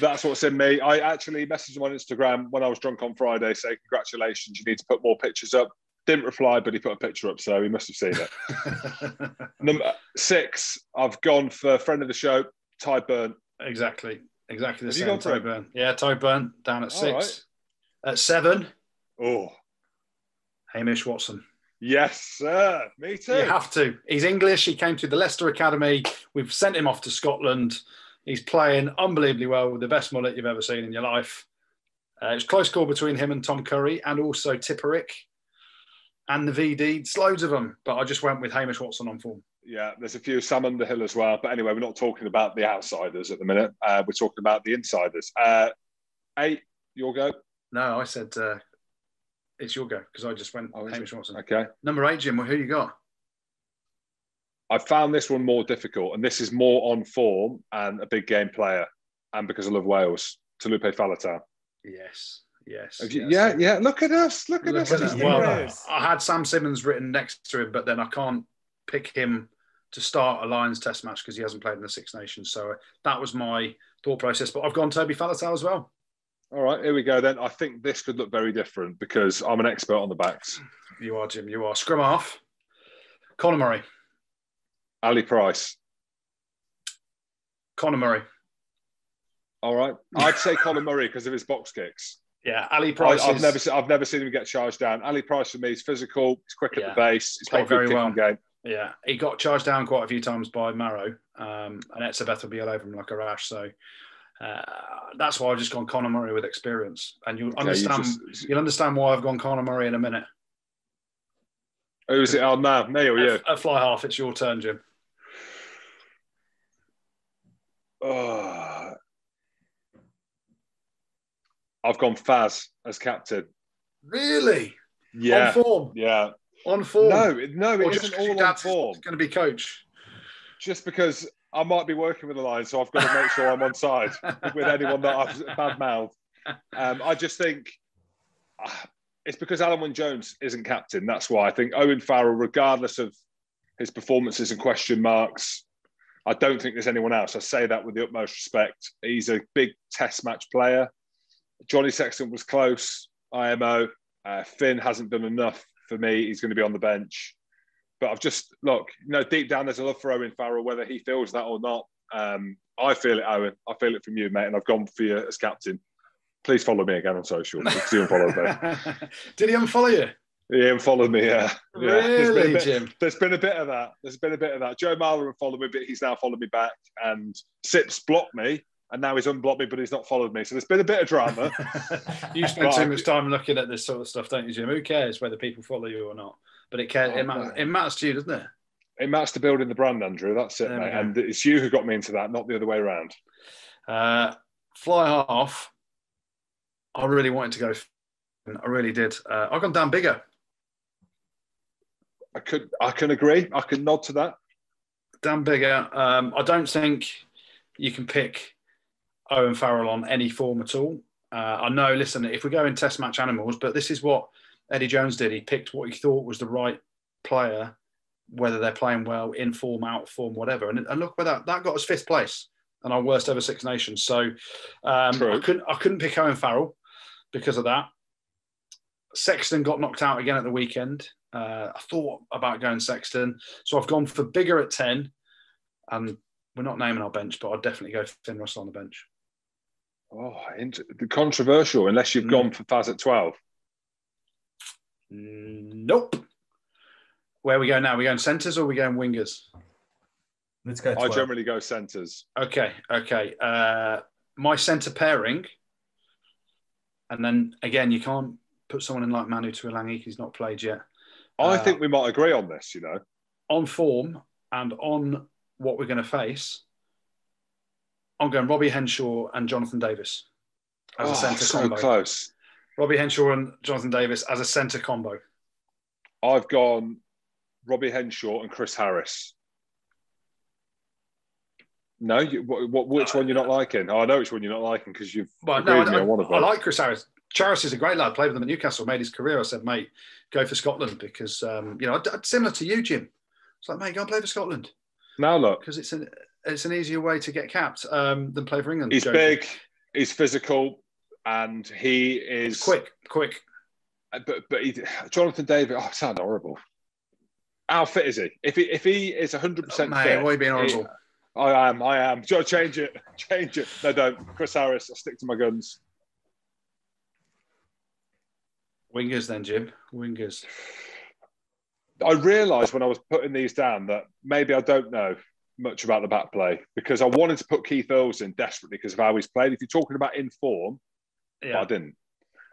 That's what's in me. I actually messaged him on Instagram when I was drunk on Friday, say congratulations. You need to put more pictures up. Didn't reply, but he put a picture up, so he must have seen it. [LAUGHS] Number six, I've gone for friend of the show, Tadhg Beirne. exactly. Exactly the Have you same. Ty? Burn. Yeah, Tadhg Beirne down at All six. At seven, Oh, Hamish Watson. yes, sir. Me too. You have to. He's English. He came to the Leicester Academy. We've sent him off to Scotland. He's playing unbelievably well with the best mullet you've ever seen in your life. Uh, it's close call between him and Tom Curry and also Tipuric and the VD. It's loads of them, but I just went with Hamish Watson on form. Yeah, there's a few Sam Underhill as well. But anyway, we're not talking about the outsiders at the minute. Uh, we're talking about the insiders. Uh, eight, your go. No, I said uh, it's your go because I just went Oh, is Hamish Watson. Okay. Number eight, Jim. Well, who you got? I found this one more difficult, and this is more on form and a big game player, and because I love Wales, Taulupe Faletau. Yes, yes. Yes. yeah, yeah. Look at us. Look at Look us. at. Yeah. Well. I had Sam Simmonds written next to him, but then I can't pick him to start a Lions Test match because he hasn't played in the Six Nations. So uh, that was my thought process. But I've gone Toby Faletau as well. All right, here we go then. I think this could look very different because I'm an expert on the backs. You are, Jim. You are. Scrum half. Conor Murray. Ali Price. Conor Murray. All right, I'd say Colin Murray because of his box kicks. Yeah, Ali Price. I've is- never, se- I've never seen him get charged down. Ali Price for me is physical. He's quick at Yeah. the base. He's a Played very kicking game. Yeah, he got charged down quite a few times by Marrow, um, and Etzebeth will be all over him like a rash. So uh, that's why I've just gone Conor Murray with experience, and you'll Okay, you understand. just- You'll understand why I've gone Conor Murray in a minute. Who's it on now? Me or you? At, at fly half, it's your turn, Jim. Oh. I've gone Faz as captain. Really? Yeah, On form. yeah. On form. No, no, it just isn't 'cause your all on form. going to be coach. Just because I might be working with the line, so I've got to make sure I'm on side [LAUGHS] with anyone that I've bad mouthed. Um, I just think ah, it's because Alun Wyn Jones isn't captain. That's why I think Owen Farrell, regardless of his performances and question marks, I don't think there's anyone else. I say that with the utmost respect. He's a big test match player. Johnny Sexton was close, IMO. Uh, Finn hasn't done enough for me. He's going to be on the bench. But I've just, look, you know, deep down there's a love for Owen Farrell, whether he feels that or not. Um, I feel it, Owen. I feel it from you, mate. And I've gone for you as captain. Please follow me again on social. [LAUGHS] because you unfollowed me. [LAUGHS] Did he unfollow you? He unfollowed me, yeah. yeah. There's been Really, bit- Jim? there's been a bit of that. There's been a bit of that. Joe Marler followed me, but he's now followed me back. And Sips blocked me, and now he's unblocked me, but he's not followed me. So there's been a bit of drama. [LAUGHS] You spend too much time looking at this sort of stuff, don't you, Jim? Who cares whether people follow you or not? But it cares. Oh, it, matters, it matters to you, doesn't it? It matters to building the brand, Andrew. That's it, mate. go. And it's you who got me into that, not the other way around. Uh, fly half. I really wanted to go. I really did. Uh, I've gone Dan Biggar. I could, I can agree. I can nod to that. Dan Biggar. Um, I don't think you can pick Owen Farrell on any form at all. Uh, I know, listen, if we go in test match animals, but this is what Eddie Jones did. He picked what he thought was the right player, whether they're playing well, in form, out of form, whatever. And, and look where that, that got us fifth place and our worst ever Six Nations. So um, I, couldn't, I couldn't pick Owen Farrell because of that. Sexton got knocked out again at the weekend. Uh, I thought about going Sexton. So I've gone for Biggar at 10. And we're not naming our bench, but I'd definitely go Finn Russell on the bench. Oh, int- controversial. Unless you've Mm. gone for Faz at twelve. Nope. Where we go now? we going centres or we going wingers? Let's go. I generally go centres. Okay, okay. Uh, my centre pairing, and then again, you can't put someone in like Manu Tuilagi. He's not played yet. I Uh, think we might agree on this. You know, On form and on what we're going to face, I'm going Robbie Henshaw and Jonathan Davies as a oh, centre so combo. close. Robbie Henshaw and Jonathan Davies as a centre combo. I've gone Robbie Henshaw and Chris Harris. No, you, what, what, which one you're not liking? Oh, I know which one you're not liking because you've Well, agreed no, with me I, on one of I like Chris Harris. Charis is a great lad. Played with him at Newcastle, made his career. I said, mate, go for Scotland because um, you know, similar to you, Jim. It's like, mate, go and play for Scotland now look, because it's an it's an easier way to get capped um, than play for England. he's Joking. big, he's physical, and he is quick, quick. But but he, Jonathan Davies, oh, sound horrible. How fit is he? If he if he is 100 percent fit, why are you being he- horrible? I am, I am. Joe, change it, [LAUGHS] change it. No, don't. Chris Harris, I stick to my guns. Wingers, then, Jim. Wingers. I realised when I was putting these down that maybe I don't know much about the back play because I wanted to put Keith Earls in desperately because of how he's played. If you're talking about in form, but I didn't.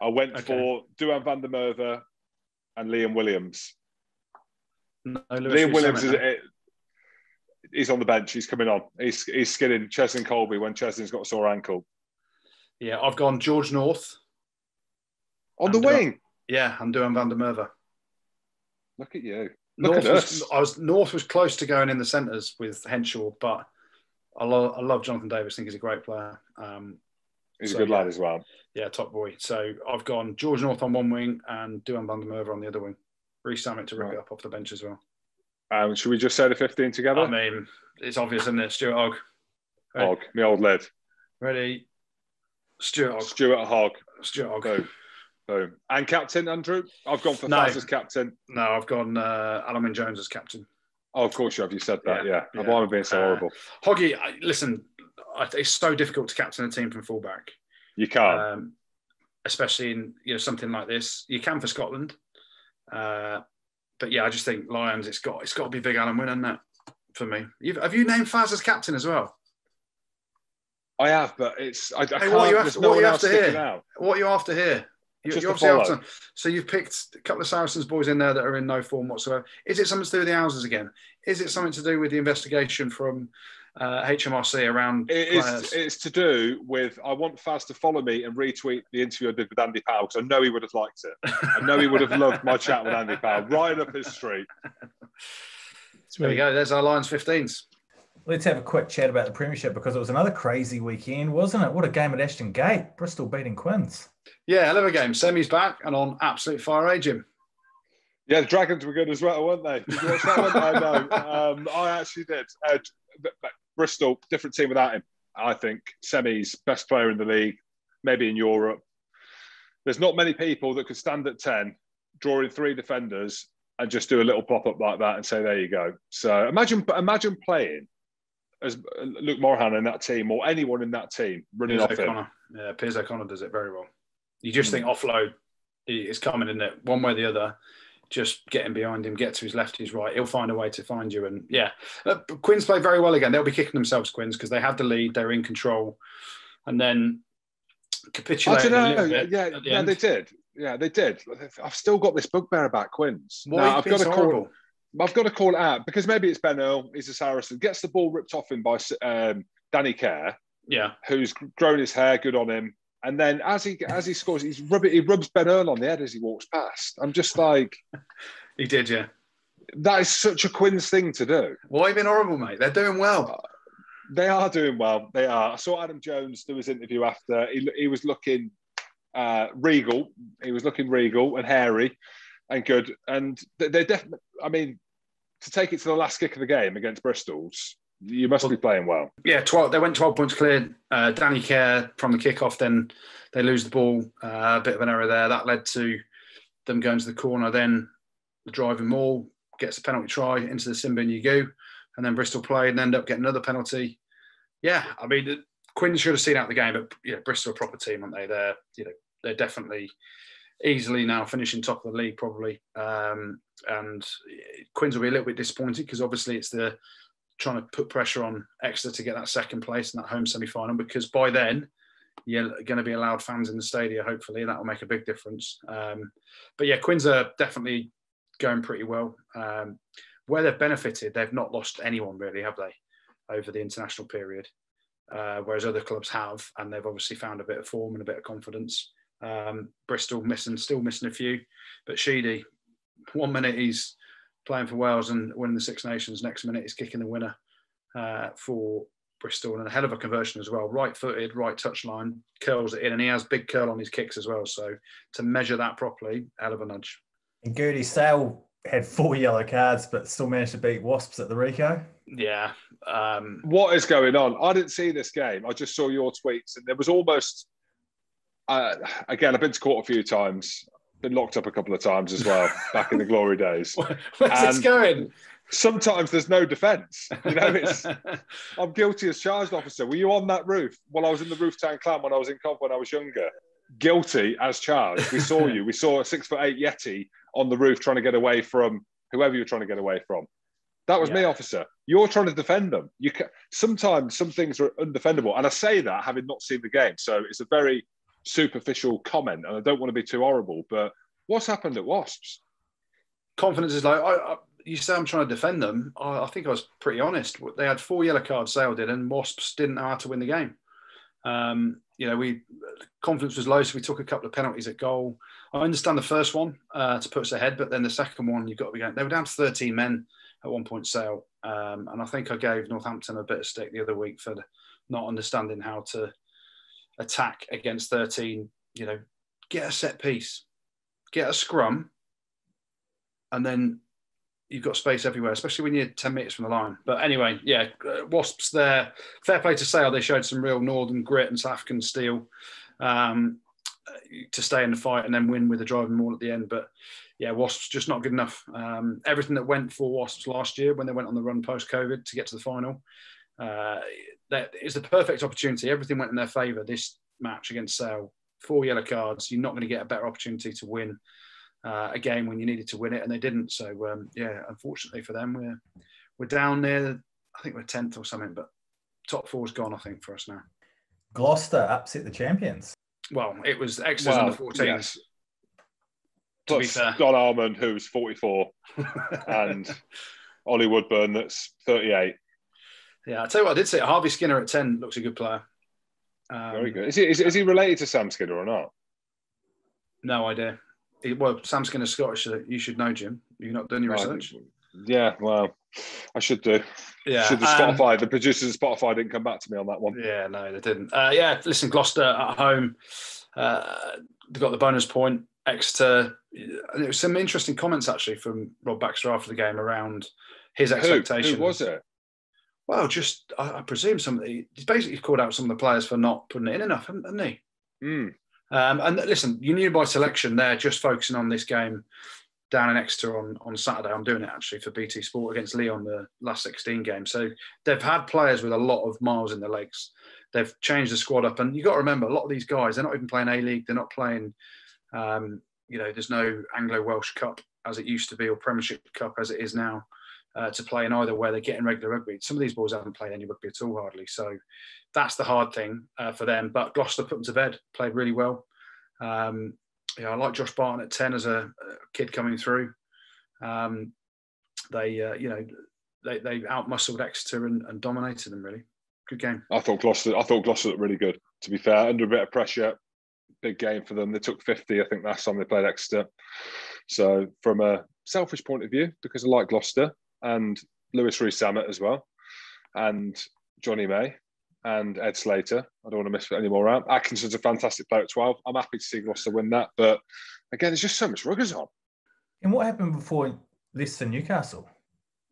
I went Okay. for Duhan van der Merwe and Liam Williams. no, Liam Williams is eh, he's on the bench. He's coming on. He's he's skinning Cheslin Kolbe when Cheslin's got a sore ankle. Yeah, I've gone George North. on the uh, wing. Yeah, and Duhan van der Merwe. Look at you. North was. I was North was close to going in the centres with Henshaw, but I love I love Jonathan Davies. I think he's a great player. Um, He's So, a good lad as well. yeah, top boy. So I've gone George North on one wing and Duhan van der Merwe on the other wing. Rees-Zammit to rip Right. it up off the bench as well. Um, should we just say the 15 together? I mean, it's obvious, isn't it? Stuart Hogg. Right. Hogg, my old lad. Ready? Stuart Hogg. Stuart Hogg. Stuart Hogg. Boom. Boom. And captain, Andrew? I've gone for No. Faz as captain. No, I've gone uh, Wyn Jones as captain. Oh, of course you have. You said that, Yeah, yeah. yeah. Why am I being so Uh, horrible? Hoggy, I, listen, I, it's so difficult to captain a team from fullback. You can't. um, especially in you know something like this. You can for Scotland, uh, but yeah, I just think Lions. It's got it's got to be Big Alun Wyn, isn't it? For me, You've, have you named Faz as captain as well? I have, but it's. I, I can't. what you have there's no what you one have else to hear? out. What are you after here? You, Just you're obviously follow. after. So you've picked a couple of Saracens boys in there that are in no form whatsoever. Is it something to do with the houses again? Is it something to do with the investigation from uh, HMRC around It is, players? it's to do with I want Faz to follow me and retweet the interview I did with Andy Powell because I know he would have liked it. I know he would have loved my chat with Andy Powell [LAUGHS] right up his street. there we go. There's our Lions 15s. Let's have a quick chat about the Premiership because it was another crazy weekend, wasn't it? What a game at Ashton Gate. Bristol beating Quins. Yeah, hell of a game. Semi's back and on absolute fire, eh, Jim? Yeah, the Dragons were good as well, weren't they? Did you watch that one? I know. Um, I actually did. Uh, Bristol, different team without him. I think Semi's best player in the league, maybe in Europe. There's not many people that could stand at 10, drawing three defenders, and just do a little pop up like that and say, there you go. So imagine imagine playing as Luke Morahan in that team or anyone in that team running Piers off him. O'Connor. Yeah, Piers O'Connor does it very well. You just Hmm. think offload is coming, isn't it? One way or the other. Just getting behind him, get to his left, his right. He'll find a way to find you. And yeah, uh, Quins play very well again. They'll be kicking themselves, Quins, because they had the lead. They're in control, and then capitulate. I don't know. Yeah, the yeah, end. they did. Yeah, they did. I've still got this bugbear about. Why Now, I've got to call. I've got to call it out because maybe it's Ben Earl, he's a Saracen, gets the ball ripped off him by um, Danny Care, Yeah. who's grown his hair, good on him. And then as he as he scores, he's rub, he rubs Ben Earl on the head as he walks past. I'm just like, [LAUGHS] He did, yeah. that is such a Quinn's thing to do. Why have been horrible, mate? They're doing well. They are doing well. They are. I saw Adam Jones do his interview after. He, he was looking uh, regal. He was looking regal and hairy and good. And they- they're definitely. I mean, to take it to the last kick of the game against Bristol's, you must be playing well. Yeah, 12, they went 12 points clear. Uh, Danny Care from the kickoff, then they lose the ball. Uh, a bit of an error there. That led to them going to the corner. Then the driving maul gets a penalty try into the Simba you go. And then Bristol played and end up getting another penalty. Yeah, I mean, Quinn should have seen out the game, but yeah, Bristol are a proper team, aren't they? They're, you know, they're definitely easily now finishing top of the league, probably. Um, and Quins will be a little bit disappointed because obviously it's the trying to put pressure on Exeter to get that second place in that home semi final because by then you're going to be allowed fans in the stadium, hopefully, and that will make a big difference. Um, but yeah, Quins are definitely going pretty well. Um, where they've benefited, they've not lost anyone really, have they, over the international period? Uh, whereas other clubs have, and they've obviously found a bit of form and a bit of confidence. Um, Bristol missing, still missing a few, but Sheedy, one minute he's playing for Wales and winning the Six Nations. Next minute, he's kicking the winner uh, for Bristol and a hell of a conversion as well. Right footed, right touch line, curls it in, and he has big curl on his kicks as well. So to measure that properly, hell of a nudge. And Gertie Sale had four yellow cards, but still managed to beat Wasps at the Ricoh. Yeah. Um, What is going on? I didn't see this game. I just saw your tweets, and there was almost. Uh, again, I've been to court a few times. Been locked up a couple of times as well, back in the glory days. [LAUGHS] where's this going? Sometimes there's no defence. You know, it's [LAUGHS] I'm guilty as charged, officer. Were you on that roof while I was in the roof town clan when I was in Cov when I was younger? Guilty as charged. We saw you. We saw a six foot eight Yeti on the roof trying to get away from whoever you're trying to get away from. That was me, officer. You're trying to defend them. You can, sometimes some things are undefendable, and I say that having not seen the game, so it's a very superficial comment, and I don't want to be too horrible. But what's happened at Wasps? confidence is like I, I, you say I'm trying to defend them. I, I think I was pretty honest. They had four yellow cards, Sale did, and Wasps didn't know how to win the game. Um, you know, we confidence was low, so we took a couple of penalties at goal. I understand the first one uh, to put us ahead, but then the second one you've got to be going. They were down to 13 men at one point, Sale, um, and I think I gave Northampton a bit of stick the other week for not understanding how to attack against 13. You know, get a set piece, get a scrum, and then you've got space everywhere, especially when you're 10 metres from the line. But anyway, yeah, uh, Wasps there. Fair play to Sale. They showed some real Northern grit and South African steel um, to stay in the fight and then win with a driving maul at the end. But yeah, Wasps just not good enough. Um, everything that went for Wasps last year when they went on the run post COVID to get to the final, uh, that is the perfect opportunity. Everything went in their favour this match against Sale. Four yellow cards. You're not going to get a better opportunity to win uh, a game when you needed to win it, and they didn't. So um, yeah, unfortunately for them, we're we're down there. I think we're tenth or something, but top four's gone. I think for us now. Gloucester upset the champions. Well, it was Exeter's under 14s. yes. To be fair. Don Armand, who's 44, and [LAUGHS] Ollie Woodburn, that's 38. Yeah, I tell you what, I did say Harvey Skinner at ten looks a good player. Um, Very good. Is he, is, is he related to Sam Skinner or not? No idea. He- well, Sam Skinner's Scottish. So you should know, Jim. You've not done your Right. research. Yeah, well, I should do. Yeah. should the um, Spotify, the producers of Spotify didn't come back to me on that one. Yeah, no, they didn't. Uh, yeah, listen, Gloucester at home, uh, they got the bonus point. Exeter, there was some interesting comments actually from Rob Baxter after the game around his Who, expectations. who was it? Well, just I, I presume some. of the He's basically called out some of the players for not putting it in enough, hasn't hasn't he? Mm. Um, and listen, you knew by selection they're just focusing on this game down in Exeter on, on Saturday. I'm doing it actually for BT Sport against Lyon, the last 16 game. So they've had players with a lot of miles in their legs. They've changed the squad up. And you've got to remember, a lot of these guys, they're not even playing A League. They're not playing, um, you know, there's no Anglo Welsh Cup as it used to be or Premiership Cup as it is now. Uh, to play in either where they're getting regular rugby. Some of these boys haven't played any rugby at all, hardly. So that's the hard thing uh, for them. But Gloucester put them to bed, played really well. Um, yeah, I like Josh Barton at 10 as a, a kid coming through. Um, they, uh, you know, they they outmuscled Exeter and, and dominated them. Really good game. I thought Gloucester. I thought Gloucester looked really good. To be fair, under a bit of pressure, big game for them. They took 50, I think, last time they played Exeter. So, from a selfish point of view, because I like Gloucester and Louis Rees-Zammit as well, and Johnny May and Ed Slater. I don't want to miss any more out. Atkinson's a fantastic player at 12. I'm happy to see Gloucester win that. But again, there's just so much ruggers on. And what happened before Leicester Newcastle?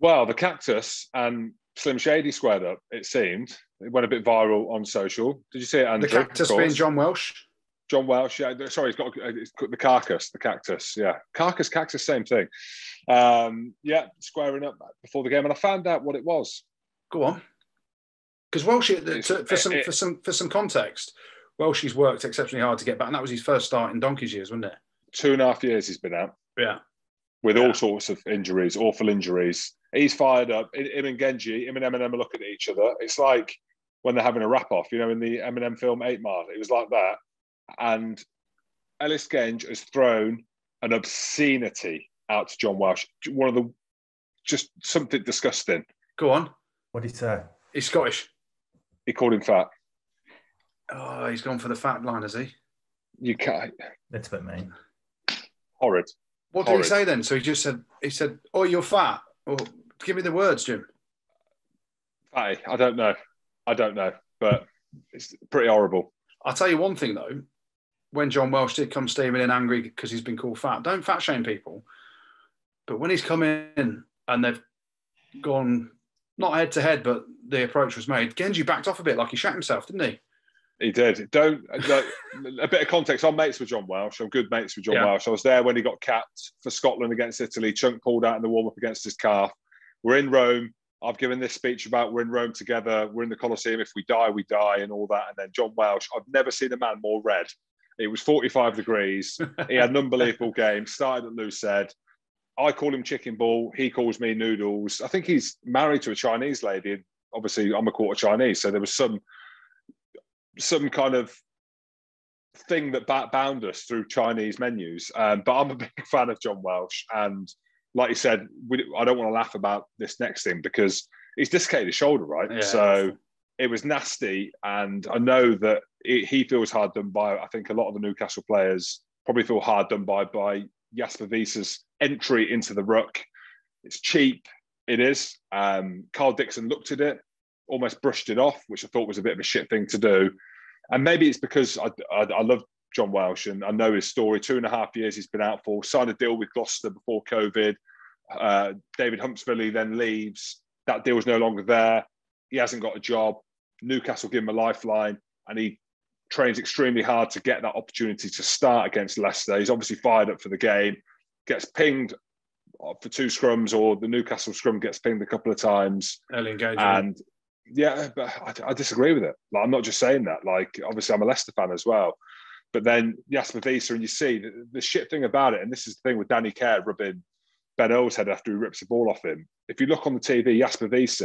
Well, the Cactus and Slim Shady squared up, it seemed. It went a bit viral on social. Did you see it, Andrew? The Cactus being John Welsh. John Welsh, yeah. Sorry, he's got it's the carcass, the cactus, yeah. Carcass, cactus, same thing. Um, yeah, squaring up before the game, and I found out what it was. Go on. Because Welsh, to, for some it, for some for some context, Welsh's worked exceptionally hard to get back, and that was his first start in Donkey's years, wasn't it? Two and a half years he's been out. Yeah. With yeah. all sorts of injuries, awful injuries. He's fired up. Him and Genge, him and Eminem are looking at each other. It's like when they're having a wrap off, you know, in the Eminem film Eight Mile. It was like that and Ellis Genge has thrown an obscenity out to John Welsh. One of the just something disgusting. Go on. What did he say? He's Scottish. He called him fat. Oh, he's gone for the fat line, has he? You can't. That's a bit mean. Horrid. What did Horrid. he say then? So he just said, he said, "Oh, you're fat." Oh, give me the words, Jim. Fatty. I don't know. I don't know, but it's pretty horrible. I'll tell you one thing though when John Welsh did come steaming in angry because he's been called fat, don't fat shame people. But when he's come in and they've gone not head to head, but the approach was made, Genge backed off a bit like he shat himself, didn't he? He did. Don't a bit of context. I'm mates with John Welsh. I'm good mates with John yeah. Welsh. I was there when he got capped for Scotland against Italy. Chunk pulled out in the warm up against his calf. We're in Rome. I've given this speech about we're in Rome together. We're in the Colosseum. If we die, we die, and all that. And then John Welsh. I've never seen a man more red. It was 45 degrees. he had an unbelievable game. Started at loose head. I call him chicken ball. He calls me noodles. I think he's married to a Chinese lady. Obviously, I'm a quarter Chinese, so there was some some kind of thing that bound us through Chinese menus. Um, but I'm a big [LAUGHS] fan of John Welsh, and like you said, we, I don't want to laugh about this next thing because he's dislocated his shoulder, right? Yeah. So it was nasty, and I know that it, he feels hard done by. I think a lot of the Newcastle players probably feel hard done by by Jasper Wiese's entry into the ruck. It's cheap. It is. Um, Karl Dickson looked at it, almost brushed it off, which I thought was a bit of a shit thing to do. And maybe it's because I, I, I love John Welsh and I know his story. Two and a half years he's been out for. Signed a deal with Gloucester before COVID. Uh, David Humphreys then leaves. That deal is no longer there. He hasn't got a job. Newcastle give him a lifeline, and he trains extremely hard to get that opportunity to start against Leicester. He's obviously fired up for the game, gets pinged for two scrums, or the Newcastle scrum gets pinged a couple of times. Early engagement. And yeah, but I, I, disagree with it. Like, I'm not just saying that. Like, obviously, I'm a Leicester fan as well. But then Jasper Wiese, and you see the, the, shit thing about it, and this is the thing with Danny Care rubbing Ben Earl's head after he rips the ball off him. If you look on the TV, Jasper Wiese,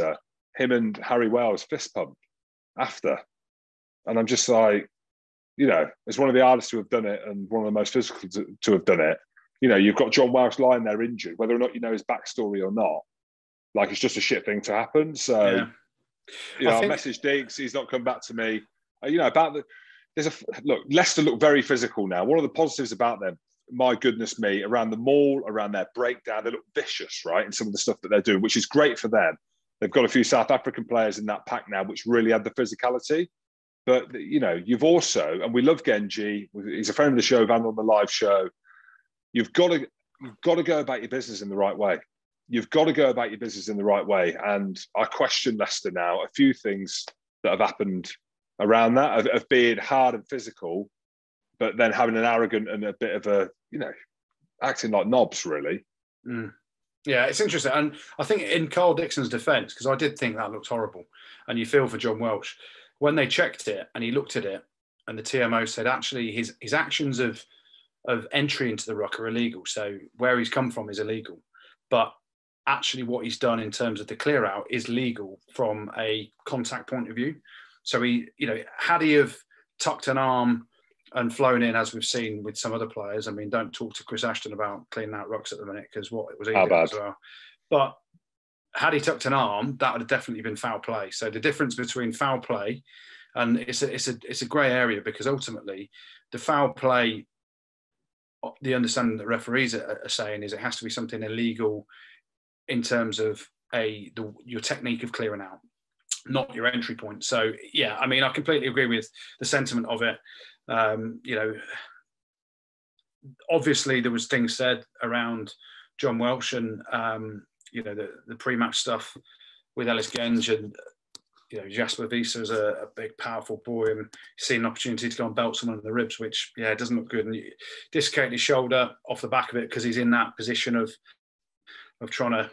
him and Harry Wells fist pump after. And I'm just like, you know, as one of the artists who have done it and one of the most physical to, to have done it, you know, you've got John Welsh lying there injured, whether or not you know his backstory or not. Like it's just a shit thing to happen. So, yeah. you know, I, think... I messaged Diggs, he's not come back to me. Uh, you know, about the there's a look, Leicester look very physical now. One of the positives about them, my goodness me, around the maul, around their breakdown, they look vicious, right? In some of the stuff that they're doing, which is great for them. They've got a few South African players in that pack now, which really had the physicality. But you know, you've also, and we love Genge. He's a friend of the show, and on the live show. You've got to, you've got to go about your business in the right way. You've got to go about your business in the right way. And I question Leicester now. A few things that have happened around that of, of being hard and physical, but then having an arrogant and a bit of a, you know, acting like knobs, really. Mm. Yeah, it's interesting. And I think in Karl Dickson's defence, because I did think that looked horrible, and you feel for John Welsh, when they checked it and he looked at it, and the TMO said actually his his actions of of entry into the ruck are illegal. So where he's come from is illegal, but actually what he's done in terms of the clear out is legal from a contact point of view. So he, you know, had he have tucked an arm and flown in as we've seen with some other players. I mean, don't talk to Chris Ashton about cleaning out rocks at the minute because what it was he as well. but had he tucked an arm, that would have definitely been foul play. So the difference between foul play and it's a it's a it's a grey area because ultimately the foul play, uh, the understanding that referees are, are saying is it has to be something illegal in terms of a the, your technique of clearing out, not your entry point. So yeah, I mean I completely agree with the sentiment of it. Um, you know, obviously there was things said around John Welsh and um, you know the, the pre-match stuff with Ellis Genge and you know Jasper Wiese is a, a, big powerful boy and seen an opportunity to go and belt someone in the ribs which yeah doesn't look good and you dislocate his shoulder off the back of it because he's in that position of of trying to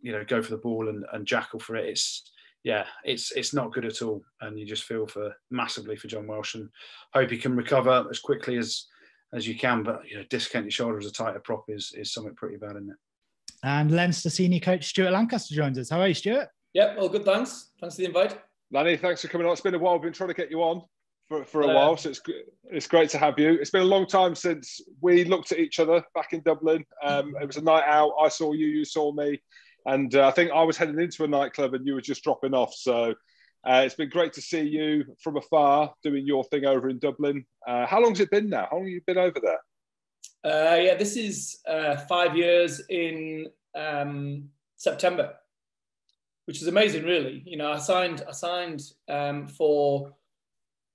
you know go for the ball and, and jackal for it it's yeah it's it's not good at all and you just feel for massively for John Welsh and hope he can recover as quickly as as you can. But you know, discount your shoulder as a tighter prop is is something pretty bad, isn't it? And Leinster senior coach Stuart Lancaster joins us. How are you, Stuart? Yeah, all good. Thanks. Thanks for the invite. Lanny, thanks for coming on. It's been a while. We've been trying to get you on for, for a uh, while, so it's it's great to have you. It's been a long time since we looked at each other back in Dublin. Um, it was a night out. I saw you, you saw me, and uh, I think I was heading into a nightclub and you were just dropping off. So uh, it's been great to see you from afar doing your thing over in Dublin. Uh, how long's it been now? How long have you been over there? Uh, yeah, this is uh, five years in um, September, which is amazing, really. You know, I signed, I signed um, for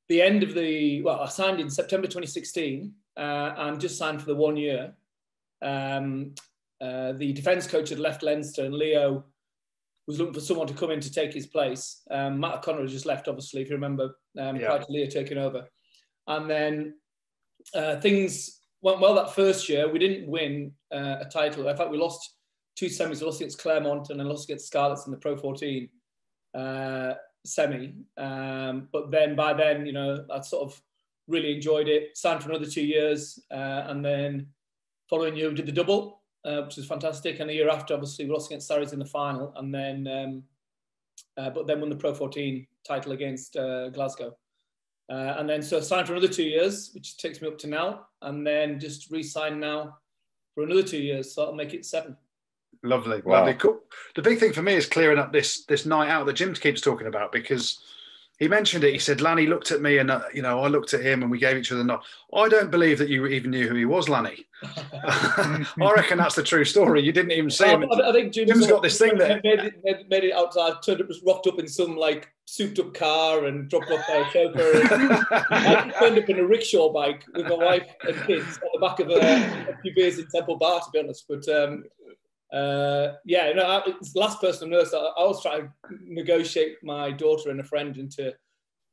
the end of the, well, I signed in September 2016 uh, and just signed for the one year. Um, uh, the defence coach had left Leinster and Leo was looking for someone to come in to take his place. Um, Matt O'Connor had just left, obviously, if you remember, um, yeah. prior to Leo taking over. And then uh, things went well that first year. We didn't win uh, a title. In fact, we lost two semis. We lost against Clermont and then lost against Scarlets in the Pro 14 uh, semi. Um, but then by then, you know, I sort of really enjoyed it. Signed for another two years. Uh, and then following year, we did the double uh, which was fantastic. And the year after, obviously, we lost against Sarries in the final, and then, um, uh, but then won the Pro 14 title against uh, Glasgow. Uh, and then, so signed for another two years, which takes me up to now, and then just re-signed now for another two years. So I'll make it seven. Lovely, wow. lovely, cool. The big thing for me is clearing up this this night out that Jim keeps talking about because he mentioned it. He said, Lanny looked at me and, uh, you know, I looked at him and we gave each other a nod. I don't believe that you even knew who he was, Lanny. [LAUGHS] I reckon that's the true story. You didn't even see him. I, I think Jim's, Jim's got this thing that made it, made, made it outside, turned up, was rocked up in some like souped up car and dropped off by a chauffeur. I [LAUGHS] turned up in a rickshaw bike with my wife and kids on the back of a, a few beers in Temple Bar, to be honest. But um, uh, yeah, no, I, it's the last person on earth. I, I was trying to negotiate my daughter and a friend into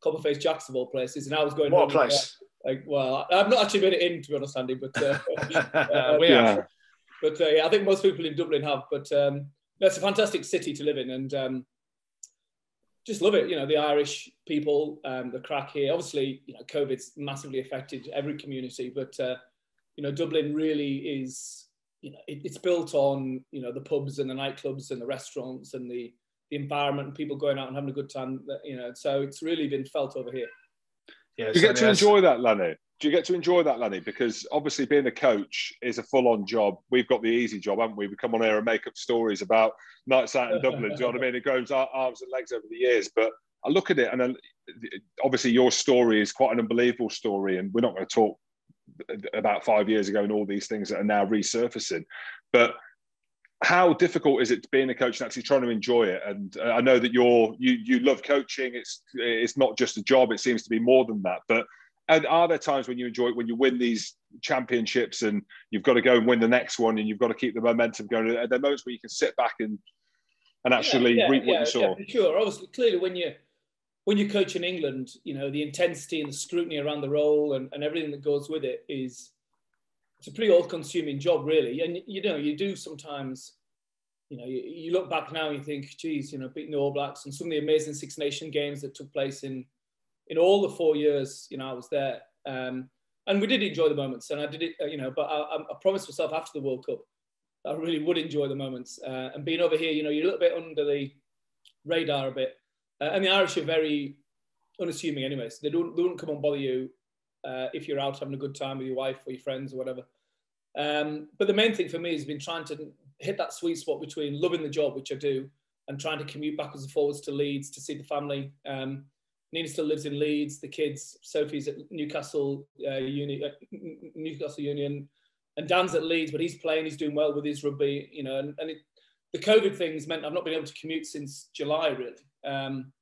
Copperface Jacks of all places, and I was going. What place? Like, well, I've not actually made it in to be honest, Andy, but uh, [LAUGHS] uh, yeah. But uh, yeah, I think most people in Dublin have. But um, it's a fantastic city to live in, and um, just love it. You know, the Irish people, um, the craic here. Obviously, you know, COVID's massively affected every community, but uh, you know, Dublin really is you know, it, it's built on you know the pubs and the nightclubs and the restaurants and the the environment and people going out and having a good time. You know, so it's really been felt over here. Yeah, you get to enjoy that, Lenny. Do you get to enjoy that, Lenny? Because obviously, being a coach is a full-on job. We've got the easy job, haven't we? We come on here and make up stories about nights out in Dublin. do you know what I mean? It grows our arms and legs over the years. But I look at it, and obviously, your story is quite an unbelievable story. And we're not going to talk about five years ago and all these things that are now resurfacing. But how difficult is it being a coach and actually trying to enjoy it? And uh, I know that you're you you love coaching. It's it's not just a job. It seems to be more than that. But and are there times when you enjoy it when you win these championships and you've got to go and win the next one and you've got to keep the momentum going? Are there moments where you can sit back and and actually yeah, yeah, reap what yeah, you saw? Yeah, sure. Obviously, clearly, when you when you coach in England, you know, the intensity and the scrutiny around the role and, and everything that goes with it is it's a pretty all consuming job, really. And, you know, you do sometimes, you know, you, you, look back now and you think, geez, you know, beating the All Blacks and some of the amazing Six Nation games that took place in, in all the four years, you know, I was there. Um, and we did enjoy the moments and I did it, uh, you know, but I, I promised myself after the World Cup, I really would enjoy the moments. Uh, and being over here, you know, you're a little bit under the radar a bit uh, and the Irish are very unassuming anyway, so they don't, they don't come and bother you uh, if you're out having a good time with your wife or your friends or whatever. Um, but the main thing for me has been trying to hit that sweet spot between loving the job, which I do, and trying to commute backwards and forwards to Leeds to see the family. Um, Nina still lives in Leeds. The kids, Sophie's at Newcastle uh, Uni, uh, Newcastle Union, and Dan's at Leeds, but he's playing. He's doing well with his rugby, you know. And, and it, the COVID things meant I've not been able to commute since July, really. Um,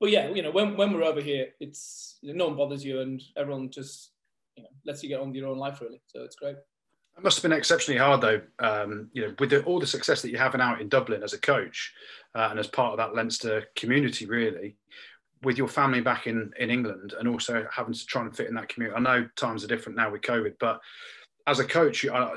but yeah, you know, when, when we're over here, it's you know, no one bothers you, and everyone just you know lets you get on with your own life, really. So it's great. It must have been exceptionally hard, though. Um, you know, with the, all the success that you're having out in Dublin as a coach uh, and as part of that Leinster community, really, with your family back in in England, and also having to try and fit in that community. I know times are different now with COVID, but as a coach, uh,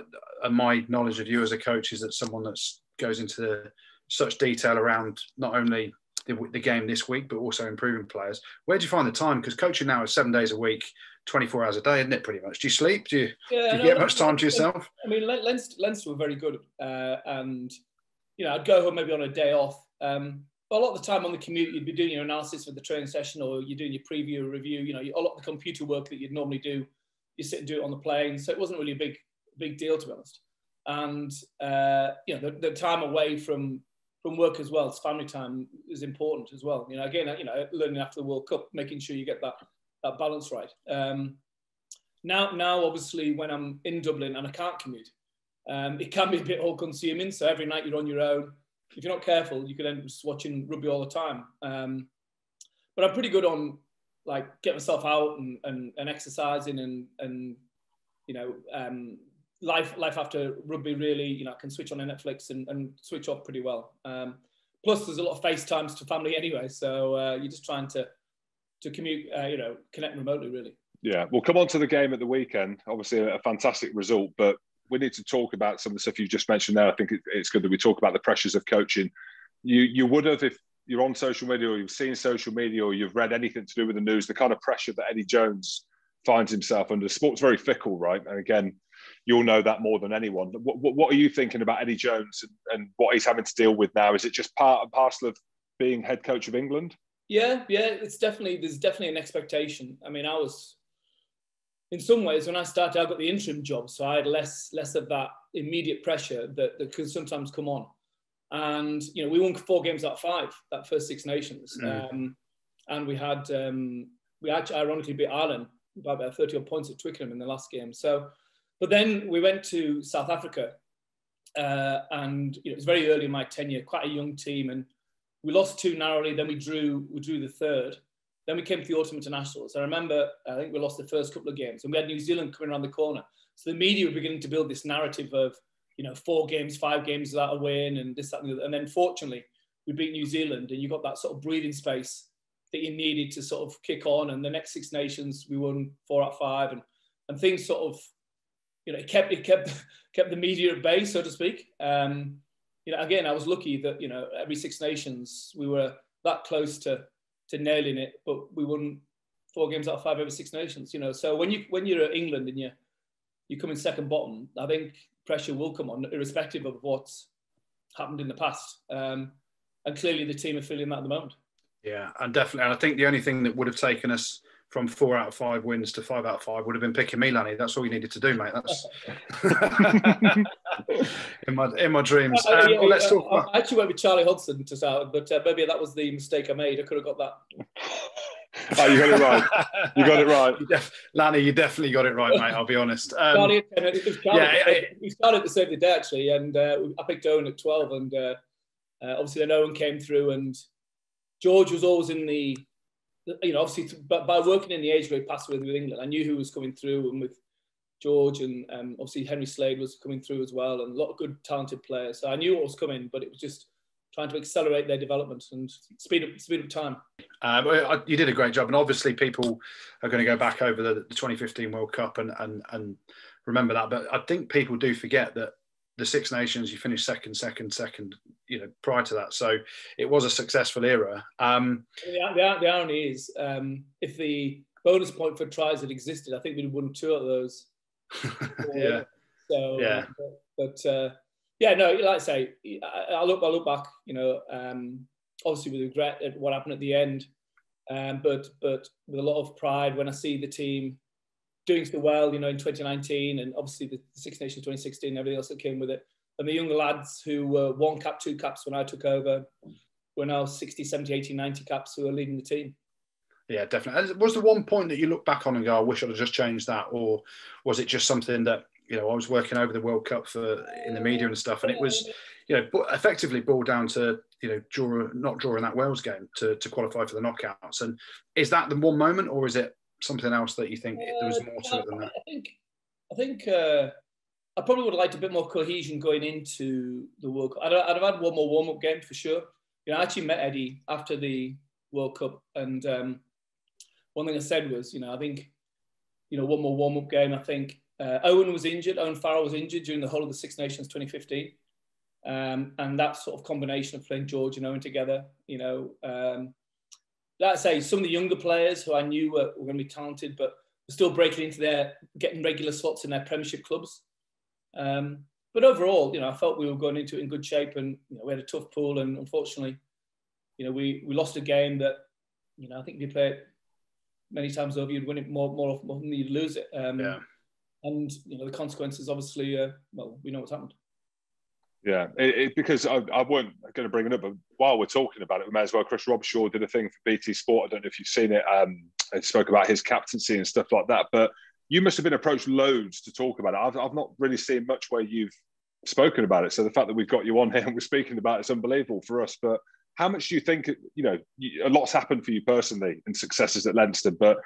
my knowledge of you as a coach is that someone that goes into such detail around not only the, the, game this week, but also improving players. Where do you find the time? Because coaching now is seven days a week, 24 hours a day, isn't it? Pretty much. Do you sleep? Do you, yeah, do you no, get much time to yourself? I mean, Leinster, Leinster were very good. Uh, and, you know, I'd go home maybe on a day off. Um, but a lot of the time on the commute, you'd be doing your analysis for the training session or you're doing your preview review. You know, a lot of the computer work that you'd normally do, you sit and do it on the plane. So it wasn't really a big, big deal, to be honest. And, uh, you know, the, the time away from from work as well. It's family time is important as well. You know, again, you know, learning after the World Cup, making sure you get that that balance right. Um, now, now, obviously, when I'm in Dublin and I can't commute, um, it can be a bit all-consuming. So every night you're on your own. If you're not careful, you could end up just watching rugby all the time. Um, but I'm pretty good on like getting myself out and, and, and exercising and and you know um, life life after rugby really you know I can switch on a Netflix and, and switch off pretty well. Um, plus, there's a lot of FaceTimes to family anyway, so uh, you're just trying to to commute, uh, you know, connect remotely really. Yeah, we'll come on to the game at the weekend. Obviously, a fantastic result, but we need to talk about some of the stuff you just mentioned there. I think it's good that we talk about the pressures of coaching. You you would have if you're on social media or you've seen social media or you've read anything to do with the news, the kind of pressure that Eddie Jones finds himself under. Sport's very fickle, right? And again, you'll know that more than anyone. What, what, what, are you thinking about Eddie Jones and, and what he's having to deal with now? Is it just part and parcel of being head coach of England? Yeah, yeah, it's definitely there's definitely an expectation. I mean, I was in some ways when I started, I got the interim job, so I had less less of that immediate pressure that, that could sometimes come on. And you know, we won four games out of five that first Six Nations, mm. um, and we had um, we actually ironically beat Ireland by about 30 odd points at Twickenham in the last game. So but then we went to South Africa, uh, and you know, it was very early in my tenure, quite a young team, and we lost two narrowly. Then we drew, we drew the third. Then we came to the autumn internationals. I remember, I think we lost the first couple of games, and we had New Zealand coming around the corner. So the media were beginning to build this narrative of, you know, four games, five games without a win, and this, that, and the other. And then fortunately, we beat New Zealand, and you got that sort of breathing space that you needed to sort of kick on. And the next Six Nations, we won four out of five, and and things sort of you know, it kept it kept [LAUGHS] kept the media at bay, so to speak. Um, you know, again, I was lucky that you know every Six Nations we were that close to to nailing it, but we won four games out of five every Six Nations. You know, so when you when you're at England and you you come in second bottom, I think pressure will come on, irrespective of what's happened in the past. Um, and clearly, the team are feeling that at the moment. Yeah, and definitely. And I think the only thing that would have taken us from four out of five wins to five out of five would have been picking me, Lanny. That's all you needed to do, mate. That's [LAUGHS] in my in my dreams. Um, yeah, well, let's uh, talk. About... I actually went with Charlie Hodgson to start, but uh, maybe that was the mistake I made. I could have got that. oh, you got it right. You got it right, [LAUGHS] you def- Lanny. You definitely got it right, mate. I'll be honest. Um, Charlie, Charlie, yeah, it, he started to save the day actually, and uh, I picked Owen at twelve, and uh, uh, obviously then Owen came through, and George was always in the you know, obviously, but by working in the age grade pathway with, with England, I knew who was coming through, and with George and um, obviously Henry Slade was coming through as well, and a lot of good, talented players. So I knew what was coming, but it was just trying to accelerate their development and speed up speed up time. Uh, you did a great job, and obviously people are going to go back over the, the 2015 World Cup and, and and remember that. But I think people do forget that the Six Nations, you finished second, second, second, you know, prior to that. So it was a successful era. Um, the, the, the, irony is, um, if the bonus point for tries had existed, I think we'd have won two of those. [LAUGHS] yeah. So, yeah. But, but uh, yeah, no, like I say, I, I, look, I look back, you know, um, obviously with regret at what happened at the end, um, but but with a lot of pride when I see the team doing so well, you know, in 2019, and obviously the Six Nations 2016, everything else that came with it. and the younger lads who were one cap, two caps when I took over, were now 60, 70, 80, 90 caps who are leading the team. Yeah, definitely. Was the one point that you look back on and go, I wish I'd have just changed that? Or was it just something that, you know, I was working over the World Cup for in the media and stuff, and it was, you know, effectively boiled down to, you know, draw, not drawing that Wales game to, to qualify for the knockouts. And is that the one moment, or is it something else that you think there was more to it than that? I think, I think uh, I probably would have liked a bit more cohesion going into the World Cup. I'd, I'd have had one more warm up game for sure. You know, I actually met Eddie after the World Cup, and um, one thing I said was, you know, I think, you know, one more warm up game. I think uh, Owen was injured. Owen Farrell was injured during the whole of the Six Nations 2015. Um, and that sort of combination of playing George and Owen together, you know, um, let's say some of the younger players who I knew were, were going to be talented, but were still breaking into their, getting regular slots in their Premiership clubs. Um, but overall, you know, I felt we were going into it in good shape, and you know, we had a tough pool, and unfortunately, you know, we we lost a game that, you know, I think if you play it many times over, you'd win it more more often than you'd lose it. Um, Yeah. And you know, the consequences, obviously, uh, well, we know what's happened. Yeah, it, it, because I, I weren't going to bring it up, but while we're talking about it, we may as well. Chris Robshaw did a thing for BT Sport. I don't know if you've seen it. Um, and spoke about his captaincy and stuff like that. But you must have been approached loads to talk about it. I've, I've not really seen much where you've spoken about it. So the fact that we've got you on here and we're speaking about it is unbelievable for us. But how much do you think? You know, a lot's happened for you personally and successes at Leinster, but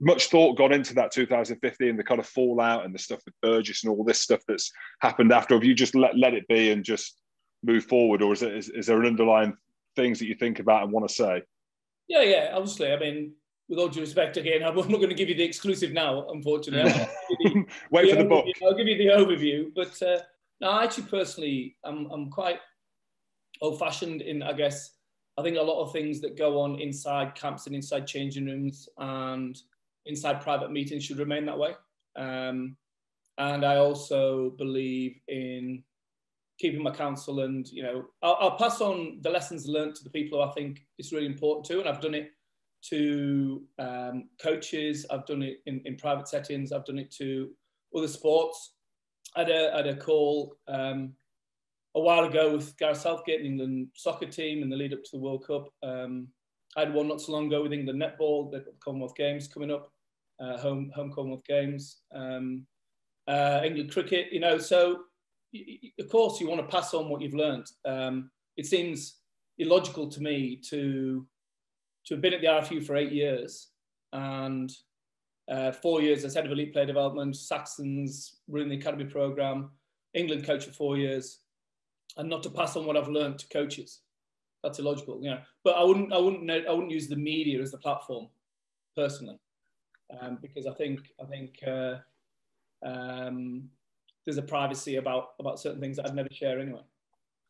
much thought gone into that 2015, the kind of fallout and the stuff with Burgess and all this stuff that's happened after. Have you just let, let it be and just move forward, or is, it, is, is there an underlying things that you think about and want to say? Yeah, yeah, obviously. I mean, with all due respect, again, [LAUGHS] I'm not going to give you the exclusive now, unfortunately. the, [LAUGHS] [LAUGHS] Wait the for the book. I'll give you the overview. But uh, no, I actually, personally, I'm, I'm quite old fashioned in, I guess, I think a lot of things that go on inside camps and inside changing rooms and inside private meetings should remain that way. Um, and I also believe in keeping my counsel and, you know, I'll, I'll, pass on the lessons learned to the people who I think it's really important to. And I've done it to um, coaches, I've done it in, in private settings, I've done it to other sports. I had a, I had a call um, a while ago with Gareth Southgate, the England soccer team, in the lead up to the World Cup. Um, I had one not so long ago with England netball, the Commonwealth Games coming up, uh, home home Commonwealth Games. Um, uh, England cricket, you know. So, of course, you want to pass on what you've learned. Um, it seems illogical to me to to have been at the RFU for eight years and uh, four years as head of elite player development, Saxons running the academy program, England coach for four years, and not to pass on what I've learned to coaches. That's illogical, you know. But I wouldn't, I wouldn't, I wouldn't use the media as the platform, personally, um, because I think, I think uh, um, there's a privacy about about certain things that I'd never share anyway.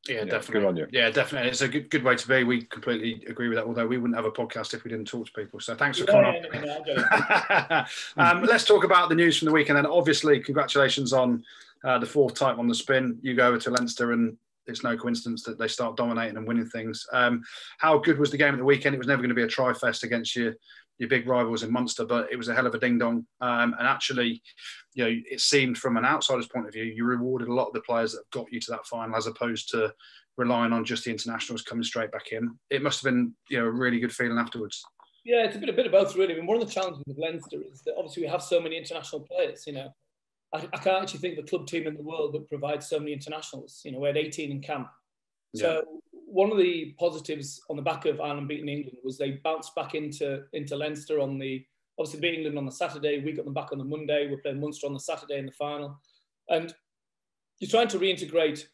Yeah, Yeah, definitely. good on you. Yeah, definitely. It's a good good way to be. We completely agree with that. Although we wouldn't have a podcast if we didn't talk to people. So thanks for coming on. Yeah, no, no, I get it. [LAUGHS] um, let's talk about the news from the weekend. And then obviously, congratulations on uh, the fourth title on the spin. You go over to Leinster, and it's no coincidence that they start dominating and winning things. Um, how good was the game at the weekend? It was never going to be a try fest against your your big rivals in Munster, but it was a hell of a ding dong. Um, and actually, you know, it seemed from an outsider's point of view, you rewarded a lot of the players that have got you to that final, as opposed to relying on just the internationals coming straight back in. It must have been, you know, a really good feeling afterwards. Yeah, it's a bit, a bit of both, really. I mean, one of the challenges with Leinster is that obviously we have so many international players. You know, I, I can't actually think of a club team in the world that provides so many internationals. You know, we had 18 in camp. So one of the positives on the back of Ireland beating England was they bounced back into into Leinster on the obviously beat England on the Saturday. We got them back on the Monday. We're playing Munster on the Saturday in the final, and you're trying to reintegrate,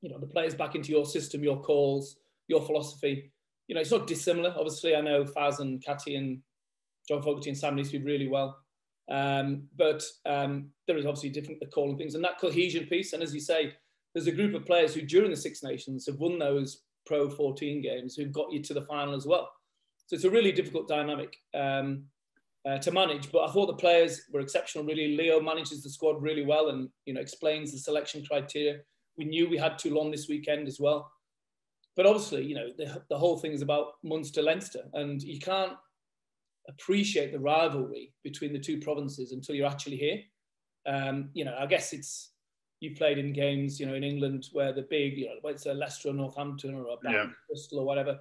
you know, the players back into your system, your calls, your philosophy. You know, it's not dissimilar. Obviously, I know Faz and Catty and John Fogarty and Sam do really well. Um, but um, there is obviously different calling things and that cohesion piece. And as you say, there's a group of players who during the Six Nations have won those Pro 14 games who've got you to the final as well. So it's a really difficult dynamic um, uh, to manage. But I thought the players were exceptional. Really, Leo manages the squad really well, and you know explains the selection criteria. We knew we had Toulon this weekend as well. But obviously, you know the, the whole thing is about Munster Leinster, and you can't appreciate the rivalry between the two provinces until you're actually here. Um, you know, I guess it's you played in games, you know, in England where the big, you know, whether it's a Leicester or Northampton or a Yeah. Bristol or whatever,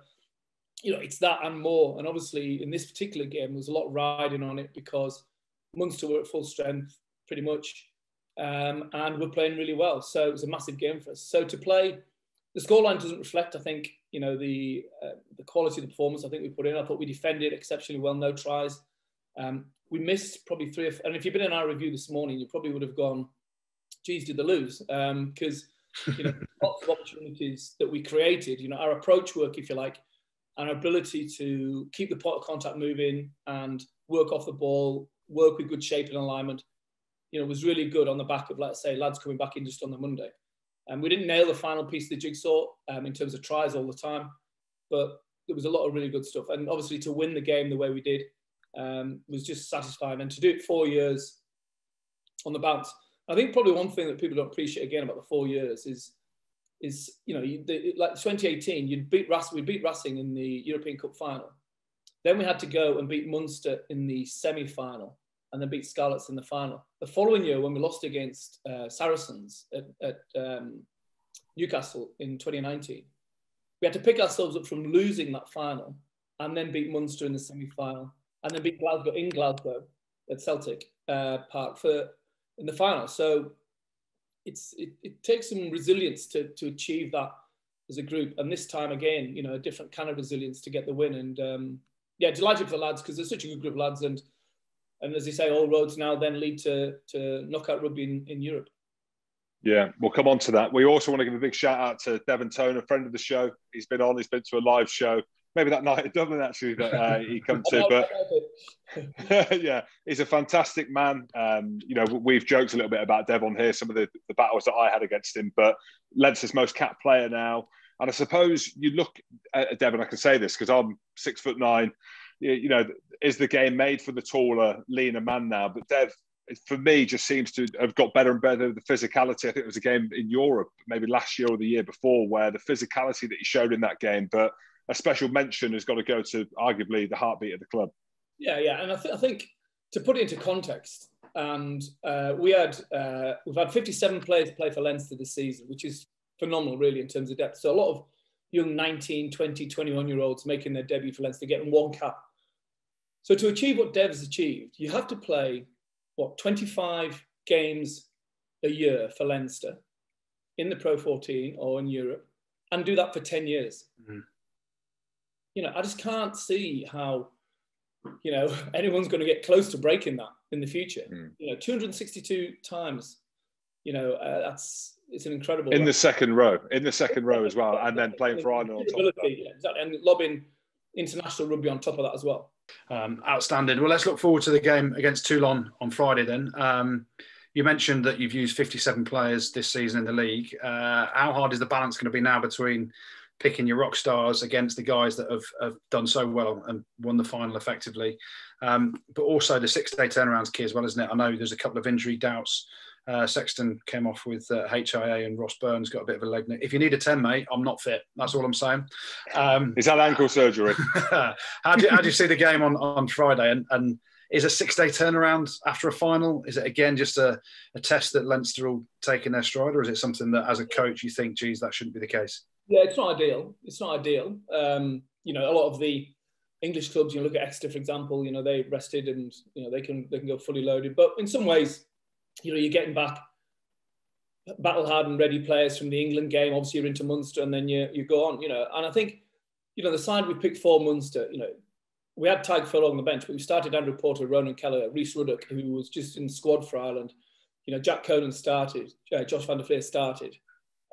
you know, it's that and more. And obviously, in this particular game, there was a lot riding on it because Munster were at full strength pretty much, um, and we're playing really well. So it was a massive game for us. So to play, the scoreline doesn't reflect, I think, you know, the uh, the quality of the performance. I think we put in. I thought we defended exceptionally well, no tries. Um, we missed probably three. And if you've been in our review this morning, you probably would have gone, "Geez, did they lose?" Because you know, [LAUGHS] lots of opportunities that we created. You know, our approach work, if you like, and our ability to keep the point of contact moving and work off the ball, work with good shape and alignment, you know, was really good on the back of, let's say, lads coming back in just on the Monday. And we didn't nail the final piece of the jigsaw um, in terms of tries all the time, but there was a lot of really good stuff. And obviously, to win the game the way we did um, was just satisfying. And to do it four years on the bounce, I think probably one thing that people don't appreciate again about the four years is is you know you, the, like 2018 you'd beat Ras- we beat Racing in the European Cup final then we had to go and beat Munster in the semi-final and then beat Scarlets in the final the following year when we lost against uh, Saracens at, at um, Newcastle in 2019 we had to pick ourselves up from losing that final and then beat Munster in the semi-final and then beat Glasgow in Glasgow at Celtic uh, Park for in the final so it's it, it takes some resilience to to achieve that as a group. And this time again, you know, a different kind of resilience to get the win. And um, yeah, delighted for the lads because they're such a good group of lads. And and as you say, all roads now then lead to to knockout rugby in, in Europe. Yeah, we'll come on to that. We also want to give a big shout out to Devin Toner, a friend of the show. He's been on, he's been to a live show. Maybe that night [LAUGHS] at Dublin, actually, that uh, he come to. [LAUGHS] But [LAUGHS] yeah, he's a fantastic man. Um, you know, we've joked a little bit about Devin here, some of the, the battles that I had against him, but Leinster's most capped player now. And I suppose you look at Devin, I can say this because I'm six foot nine. You, know, is the game made for the taller, leaner man now? But Dev, for me, just seems to have got better and better. The physicality, I think it was a game in Europe, maybe last year or the year before, where the physicality that he showed in that game, but a special mention has got to go to arguably the heartbeat of the club. Yeah, yeah, and I, th- I think to put it into context, and uh, we had uh, we've had 57 players play for Leinster this season, which is phenomenal, really, in terms of depth. So a lot of young 19, 20, 21 year olds making their debut for Leinster, getting one cap. So to achieve what Dev has achieved, you have to play what 25 games a year for Leinster in the Pro 14 or in Europe, and do that for 10 years. Mhm. You know, I just can't see how you know [LAUGHS] anyone's going to get close to breaking that in the future. Mm. You know, 262 times. You know, uh, that's it's an incredible. In the second row, in the second row as well, and then playing for Ireland on top of that. Yeah, exactly. and lobbing international rugby on top of that as well. Um, outstanding. Well, let's look forward to the game against Toulon on Friday then. Um, you mentioned that you've used 57 players this season in the league. Uh, how hard is the balance going to be now between picking your rock stars against the guys that have, have done so well and won the final effectively? Um, but also the six day turnaround's key as well, isn't it? I know there's a couple of injury doubts. Uh, Sexton came off with uh, HIA and Ross Byrne got a bit of a leg. If you need a 10, mate, I'm not fit. That's all I'm saying. Um, Is that ankle surgery? [LAUGHS] how, do you, how do you see the game on, on Friday? And, and is a six day turnaround after a final? Is it again just a, a test that Leinster will take in their stride, or is it something that as a coach you think, geez, that shouldn't be the case? Yeah, it's not ideal. It's not ideal. Um, you know, a lot of the English clubs, you know, look at Exeter, for example, you know, they rested and, you know, they can they can go fully loaded. But in some ways, you know, you're getting back battle hardened ready players from the England game. Obviously, you're into Munster and then you, you go on, you know. And I think, you know, the side we picked for Munster, you know, we had Tadhg Furlong on the bench, but we started Andrew Porter, Ronan Kelleher, Rhys Ruddock, who was just in squad for Ireland. You know, Jack Conan started, uh, Josh van der Flier started.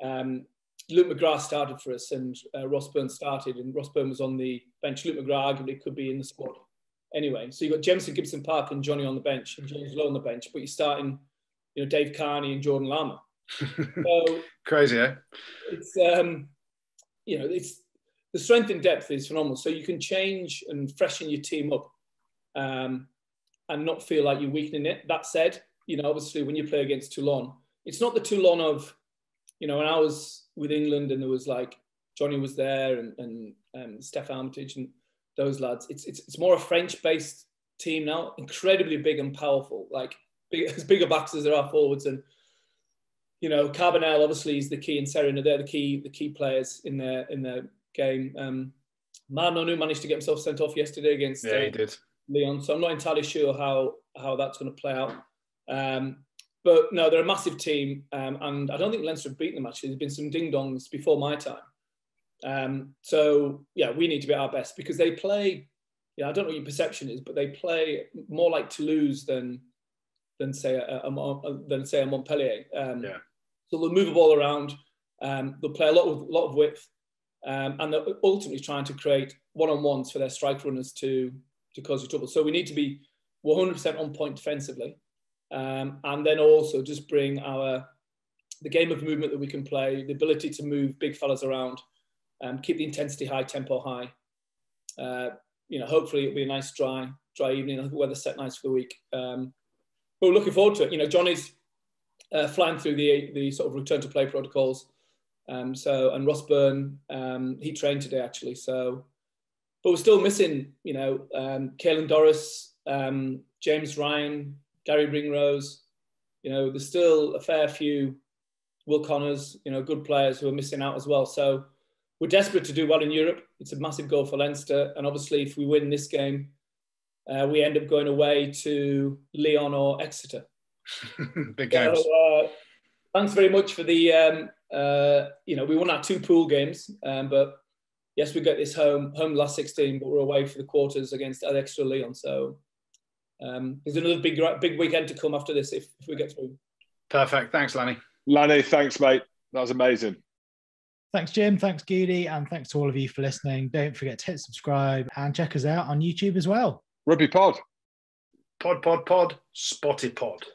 Um, Luke McGrath started for us and uh, Ross Byrne started and Ross Byrne was on the bench. Luke McGrath arguably could be in the squad. Anyway, so you've got Jamison Gibson Park and Johnny on the bench and James Lowe on the bench, but you're starting, you know, Dave Kearney and Jordan Larmour. [LAUGHS] So Crazy, eh? it's um, you know, it's the strength and depth is phenomenal. So you can change and freshen your team up, um, and not feel like you're weakening it. That said, you know, obviously when you play against Toulon, it's not the Toulon of, you know, when I was with England and there was like Johnny was there and and um, Steffon Armitage and those lads. It's it's it's more a French-based team now, incredibly big and powerful, like big, [LAUGHS] as bigger backs as there are forwards and you know, Carbonel obviously is the key in Serena. They're the key the key players in their in their game. Um, Marnonu managed to get himself sent off yesterday against Yeah, he uh, did. Lyon, so I'm not entirely sure how how that's going to play out. Um, but no, they're a massive team, um, and I don't think Leinster have beaten them actually. There's been some ding dongs before my time. Um, so yeah, we need to be at our best because they play. Yeah, I don't know what your perception is, but they play more like Toulouse than than say a, a, a- than say a Montpellier. Um, Yeah. So they'll move the ball around. Um, they'll play a lot of lot of width, um, and they're ultimately trying to create one on ones for their strike runners to to cause you trouble. So we need to be 100% on point defensively, um, and then also just bring our the game of movement that we can play, the ability to move big fellas around, um, keep the intensity high, tempo high. Uh, you know, hopefully it'll be a nice dry dry evening. I think the weather's set nice for the week. Um, we're looking forward to it. You know, Johnny's uh, flying through the the sort of return to play protocols. Um, so and Ross Byrne, um, he trained today actually. So, but we're still missing, you know, um, Caelan Doris, um, James Ryan, Garry Ringrose. You know, there's still a fair few Will Connors, you know, good players who are missing out as well. So we're desperate to do well in Europe. It's a massive goal for Leinster, and obviously, if we win this game, uh, we end up going away to Lyon or Exeter. [LAUGHS] Big So, games. uh, thanks very much for the. Um, uh, you know, we won our two pool games, um, but yes, we got this home home last 16, but we're away for the quarters against Ad Extra Lyon. So um, there's another big big weekend to come after this if, if we get through. Perfect. Thanks, Lanny. Lanny, thanks, mate. That was amazing. Thanks, Jim. Thanks, Goodey. And thanks to all of you for listening. Don't forget to hit subscribe and check us out on YouTube as well. Rugby Pod. Pod, pod, pod. Spotted pod.